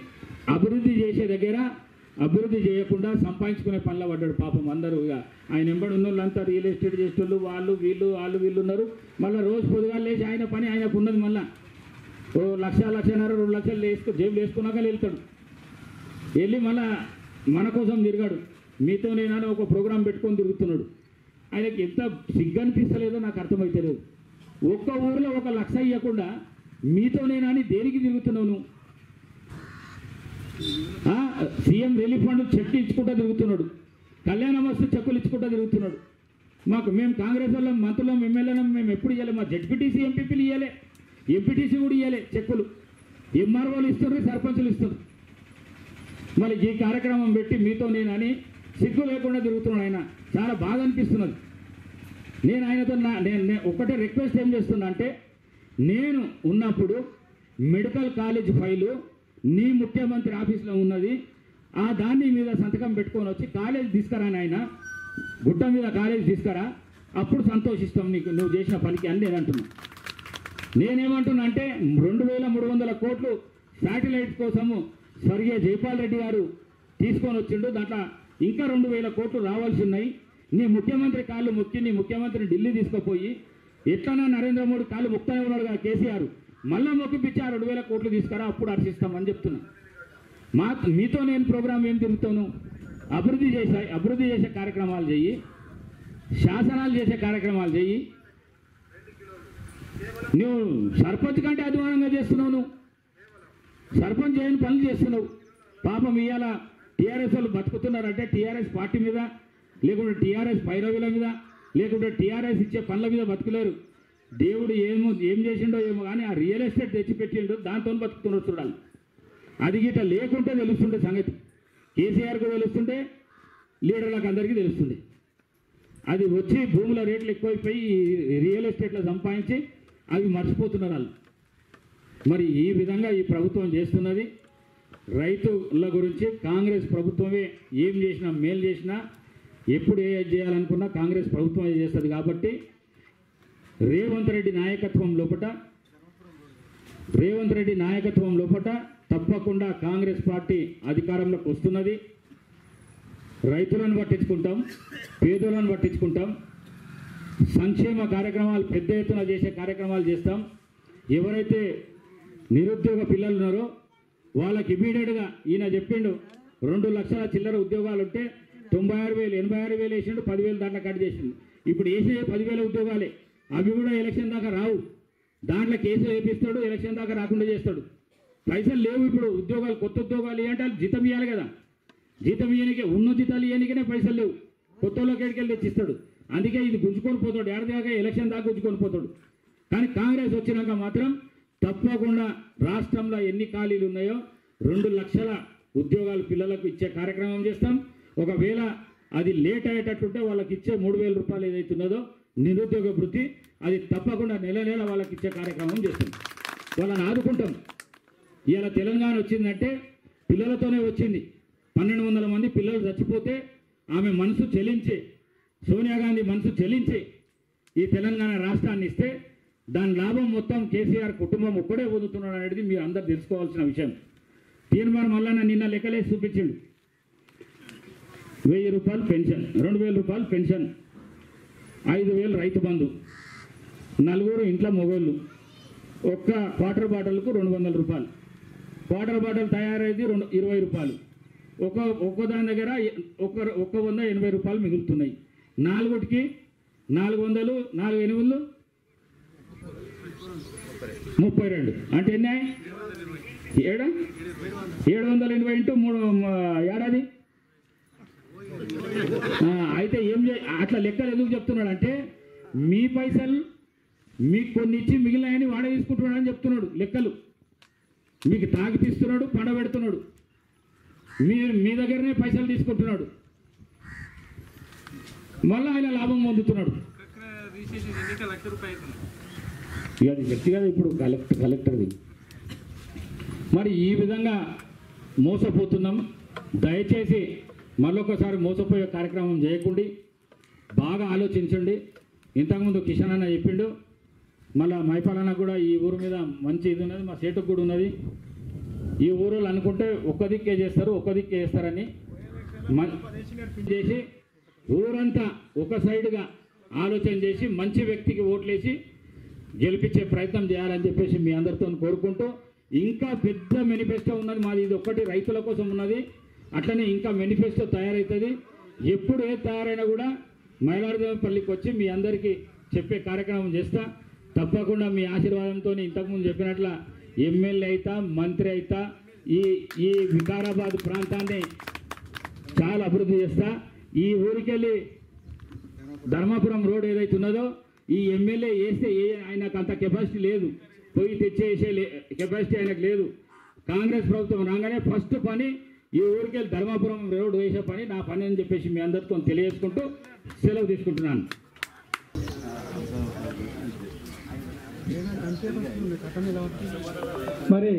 Speaker 8: అభివృద్ధి చేసే దగ్గర అభివృద్ధి చేయకుండా సంపాదించుకునే పనిలో పడ్డాడు పాపం అందరూ. ఇక ఆయన ఎంబడి ఉన్న వాళ్ళంతా రియల్ ఎస్టేట్ చేసేటోళ్ళు వాళ్ళు వీళ్ళు వాళ్ళు వీళ్ళు ఉన్నారు. మళ్ళీ రోజు పొద్దుగా లేచి ఆయన పని ఆయనకు ఉన్నది మళ్ళీ. ఓ లక్ష లక్షన్నర రెండు లక్షలు వేసుకో జేబులు వేసుకున్నాక వెళ్తాడు వెళ్ళి మళ్ళా మన కోసం తిరిగాడు. మీతో నేనని ఒక ప్రోగ్రాం పెట్టుకొని తిరుగుతున్నాడు. ఆయనకి ఎంత సిగ్గు అనిపిస్తలేదో నాకు అర్థమవుతలేదు ఒక్క ఊరిలో ఒక లక్ష ఇవ్వకుండా మీతో నేనని దేనికి తిరుగుతున్నావు నువ్వు సీఎం రిలీఫ్ ఫండ్ చెక్ ఇచ్చుకుంటూ తిరుగుతున్నాడు. కళ్యాణ వస్తు చెక్కులు ఇచ్చుకుంటూ తిరుగుతున్నాడు. మాకు మేము కాంగ్రెస్ వాళ్ళం మంత్రులం ఎమ్మెల్యేలం మేము ఎప్పుడు ఇవ్వాలి మా జడ్పీటీసీ ఎంపీపీలు ఇవ్వాలి ఎంపీటీసీ కూడా ఇవ్వాలి చెక్కులు. ఎంఆర్ఓలు ఇస్తున్నారు సర్పంచులు ఇస్తున్నారు మరి ఈ కార్యక్రమం పెట్టి మీతో నేనని సిగ్గు లేకుండా తిరుగుతున్నాడు ఆయన. చాలా బాధ అనిపిస్తున్నది. నేను ఆయనతో నా నేను నేను ఒకటే రిక్వెస్ట్ ఏం చేస్తున్నా అంటే నేను ఉన్నప్పుడు మెడికల్ కాలేజ్ ఫైలు నీ ముఖ్యమంత్రి ఆఫీస్లో ఉన్నది ఆ దాన్ని మీద సంతకం పెట్టుకొని వచ్చి కాలేజ్ తీసుకురా ఆయన గుట్ట మీద కాలేజ్ తీసుకురా. అప్పుడు సంతోషిస్తాం నీకు నువ్వు చేసిన పనికి అని నేను అంటున్నా. నేనేమంటున్నా అంటే రెండు వేల మూడు వందల కోట్లు శాటిలైట్ కోసము స్వర్గీయ జైపాల్ రెడ్డి గారు తీసుకొని వచ్చిండు. దాంట్లో ఇంకా రెండు వేల కోట్లు రావాల్సి ఉన్నాయి. నీ ముఖ్యమంత్రి కాళ్ళు మొక్కి నీ ముఖ్యమంత్రిని ఢిల్లీ తీసుకుపోయి ఎట్లన్నా నరేంద్ర మోడీ కాళ్ళు మొక్తనే ఉన్నాడు కదా కేసీఆర్. మళ్ళా మొక్కిపిచ్చి ఆ రెండు వేల కోట్లు తీసుకురా అప్పుడు హర్షిస్తామని చెప్తున్నా. మా మీతో నేను ప్రోగ్రాం ఏం తిరుగుతాను? అభివృద్ధి చేసే అభివృద్ధి చేసే కార్యక్రమాలు చెయ్యి. శాసనాలు చేసే కార్యక్రమాలు చెయ్యి. నువ్వు సర్పంచ్ కంటే అధ్వానంగా చేస్తున్నావు నువ్వు. సర్పంచ్ చేయని పనులు చేస్తున్నావు. పాపం ఇవాళ టీఆర్ఎస్ వాళ్ళు బతుకుతున్నారంటే టీఆర్ఎస్ పార్టీ మీద లేకుంటే టీఆర్ఎస్ పైరవీల మీద లేకుంటే టీఆర్ఎస్ ఇచ్చే పనుల మీద బతుకులేరు. దేవుడు ఏమో ఏం చేసిండో ఏమో కానీ ఆ రియల్ ఎస్టేట్ తెచ్చిపెట్టిండు దాంతో బతుకుతున్నారు చూడాలి అది గిట్ట లేకుంటే తెలుస్తుండే సంగతి. కేసీఆర్కు తెలుస్తుంటే లీడర్లకు అందరికీ తెలుస్తుంది అది వచ్చి భూముల రేట్లు ఎక్కువైపోయి రియల్ ఎస్టేట్లో సంపాదించి అవి మర్చిపోతున్నారు వాళ్ళు. మరి ఈ విధంగా ఈ ప్రభుత్వం చేస్తున్నది. రైతుల గురించి కాంగ్రెస్ ప్రభుత్వమే ఏం చేసినా మేలు చేసినా ఎప్పుడు ఏ చేయాలనుకున్నా కాంగ్రెస్ ప్రభుత్వమే చేస్తుంది కాబట్టి రేవంత్ రెడ్డి నాయకత్వం లోపట రేవంత్ రెడ్డి నాయకత్వం లోపట తప్పకుండా కాంగ్రెస్ పార్టీ అధికారంలోకి వస్తున్నది. రైతులను పట్టించుకుంటాం పేదలను పట్టించుకుంటాం. సంక్షేమ కార్యక్రమాలు పెద్ద ఎత్తున చేసే కార్యక్రమాలు చేస్తాం. ఎవరైతే నిరుద్యోగ పిల్లలు ఉన్నారో వాళ్ళకి ఇమీడియట్గా ఈయన చెప్పిండు రెండు లక్షల చిల్లర ఉద్యోగాలు ఉంటే తొంభై ఆరు వేలు ఎనభై ఆరు వేలు వేసిండు పదివేలు దాంట్లో కట్ చేసిండు. ఇప్పుడు వేసే పదివేల ఉద్యోగాలే. అవి కూడా ఎలక్షన్ దాకా రావు. దాంట్లో కేసు వేపిస్తాడు ఎలక్షన్ దాకా రాకుండా చేస్తాడు. పైసలు లేవు ఇప్పుడు ఉద్యోగాలు కొత్త ఉద్యోగాలు ఇవ్వంటే వాళ్ళు జీతం ఇవ్వాలి కదా. జీతం ఇయ్యనికే ఉన్న జీతాలు ఇయ్యనికనే పైసలు లేవు. కొత్త వాళ్ళకి వెళ్ళి తెచ్చిస్తాడు. అందుకే ఇది గుంజుకొని పోతాడు. ఏడాదిగా ఎలక్షన్ దాకా గుంజుకొని పోతాడు. కానీ కాంగ్రెస్ వచ్చినాక మాత్రం తప్పకుండా రాష్ట్రంలో ఎన్ని ఖాళీలు ఉన్నాయో రెండు లక్షల ఉద్యోగాలు పిల్లలకు ఇచ్చే కార్యక్రమం చేస్తాం. ఒకవేళ అది లేట్ అయ్యేటట్టుంటే వాళ్ళకి ఇచ్చే మూడు వేల రూపాయలు ఏదైతున్నదో నిరుద్యోగ వృత్తి అది తప్పకుండా నెల నెల వాళ్ళకి ఇచ్చే కార్యక్రమం చేస్తుంది. వాళ్ళని ఆదుకుంటాం. ఇవాళ తెలంగాణ వచ్చిందంటే పిల్లలతోనే వచ్చింది. పన్నెండు వందల మంది పిల్లలు చచ్చిపోతే ఆమె మనసు చెలించే సోనియా గాంధీ మనసు చెలించి ఈ తెలంగాణ రాష్ట్రాన్ని ఇస్తే దాని లాభం మొత్తం కేసీఆర్ కుటుంబం ఒక్కడే పొందుతున్నాడు అనేది మీరు అందరు తెలుసుకోవాల్సిన విషయం. తీర్మానం మల్లన్న నిన్న లెక్కలేసి చూపించిండు. వెయ్యి రూపాయలు పెన్షన్ రెండు వేల రూపాయలు పెన్షన్. ఐదు వేలు రైతు బంధు. నలుగురు ఇంట్లో మొగోళ్ళు. ఒక్క వాటర్ బాటిల్కు రెండు వందల రూపాయలు. వాటర్ బాటిల్ తయారైంది రెండు ఇరవై రూపాయలు. ఒక ఒక్క దాని దగ్గర ఒక్క ఒక్క వంద ఎనభై రూపాయలు మిగులుతున్నాయి. నాలుగుటికి నాలుగు వందలు నాలుగు ఎనిమిదిలు ముప్పై రెండు. అంటే ఎన్ని? ఏడు? ఏడా ఏడు వందల ఎనభై ఇంటూ మూడు ఏడాది? అయితే ఏం అట్లా లెక్కలు ఎందుకు చెప్తున్నాడు అంటే మీ పైసలు మీకు కొన్ని ఇచ్చి మిగిలినాయని వాడే తీసుకుంటున్నాడు అని చెప్తున్నాడు లెక్కలు. మీకు తాగిపిస్తున్నాడు పండబెడుతున్నాడు మీ మీ దగ్గరనే పైసలు తీసుకుంటున్నాడు. మళ్ళీ ఆయన లాభం పొందుతున్నాడు. ఇక అది వ్యక్తిగత ఇప్పుడు కలెక్టర్ కలెక్టర్ది మరి ఈ విధంగా మోసపోతున్నాం. దయచేసి మరొకసారి మోసపోయే కార్యక్రమం చేయకండి. బాగా ఆలోచించండి. ఇంతకుముందు కిషన్ అన్న చెప్పిండు మళ్ళా మైపాలన్న కూడా ఈ ఊరు మీద మంచి ఇది ఉన్నది మా సేటుకు కూడా ఉన్నది. ఈ ఊరులు అనుకుంటే ఒక్క దిక్కే చేస్తారు ఒక్క దిక్కే చేస్తారని చేసి ఊరంతా ఒక సైడ్గా ఆలోచన చేసి మంచి వ్యక్తికి ఓట్లేసి గెలిపించే ప్రయత్నం చేయాలని చెప్పేసి మీ అందరితో కోరుకుంటూ ఇంకా పెద్ద మేనిఫెస్టో ఉన్నది మాది ఇది ఒక్కటి రైతుల కోసం ఉన్నది. అట్లనే ఇంకా మేనిఫెస్టో తయారవుతుంది ఎప్పుడు ఏ తయారైనా కూడా మైలారదేవపల్లికి వచ్చి మీ అందరికీ చెప్పే కార్యక్రమం చేస్తా. తప్పకుండా మీ ఆశీర్వాదంతో ఇంతకుముందు చెప్పినట్ల ఎమ్మెల్యే అయితా మంత్రి అయితా ఈ ఈ వికారాబాద్ ప్రాంతాన్ని చాలా అభివృద్ధి చేస్తా. ఈ ఊరికెళ్ళి ధర్మాపురం రోడ్ ఏదైతే ఉన్నదో ఈ ఎమ్మెల్యే వేస్తే ఏ ఆయనకు అంత కెపాసిటీ లేదు. పోయి తెచ్చేసే కెపాసిటీ ఆయనకు లేదు. కాంగ్రెస్ ప్రభుత్వం రాగానే ఫస్ట్ పని ఈ ఊరికి వెళ్ళి ధర్మాపురం రోడ్ వేసే పని నా పని అని చెప్పేసి మీ అందరితో తెలియజేసుకుంటూ సెలవు తీసుకుంటున్నాను.
Speaker 6: మరి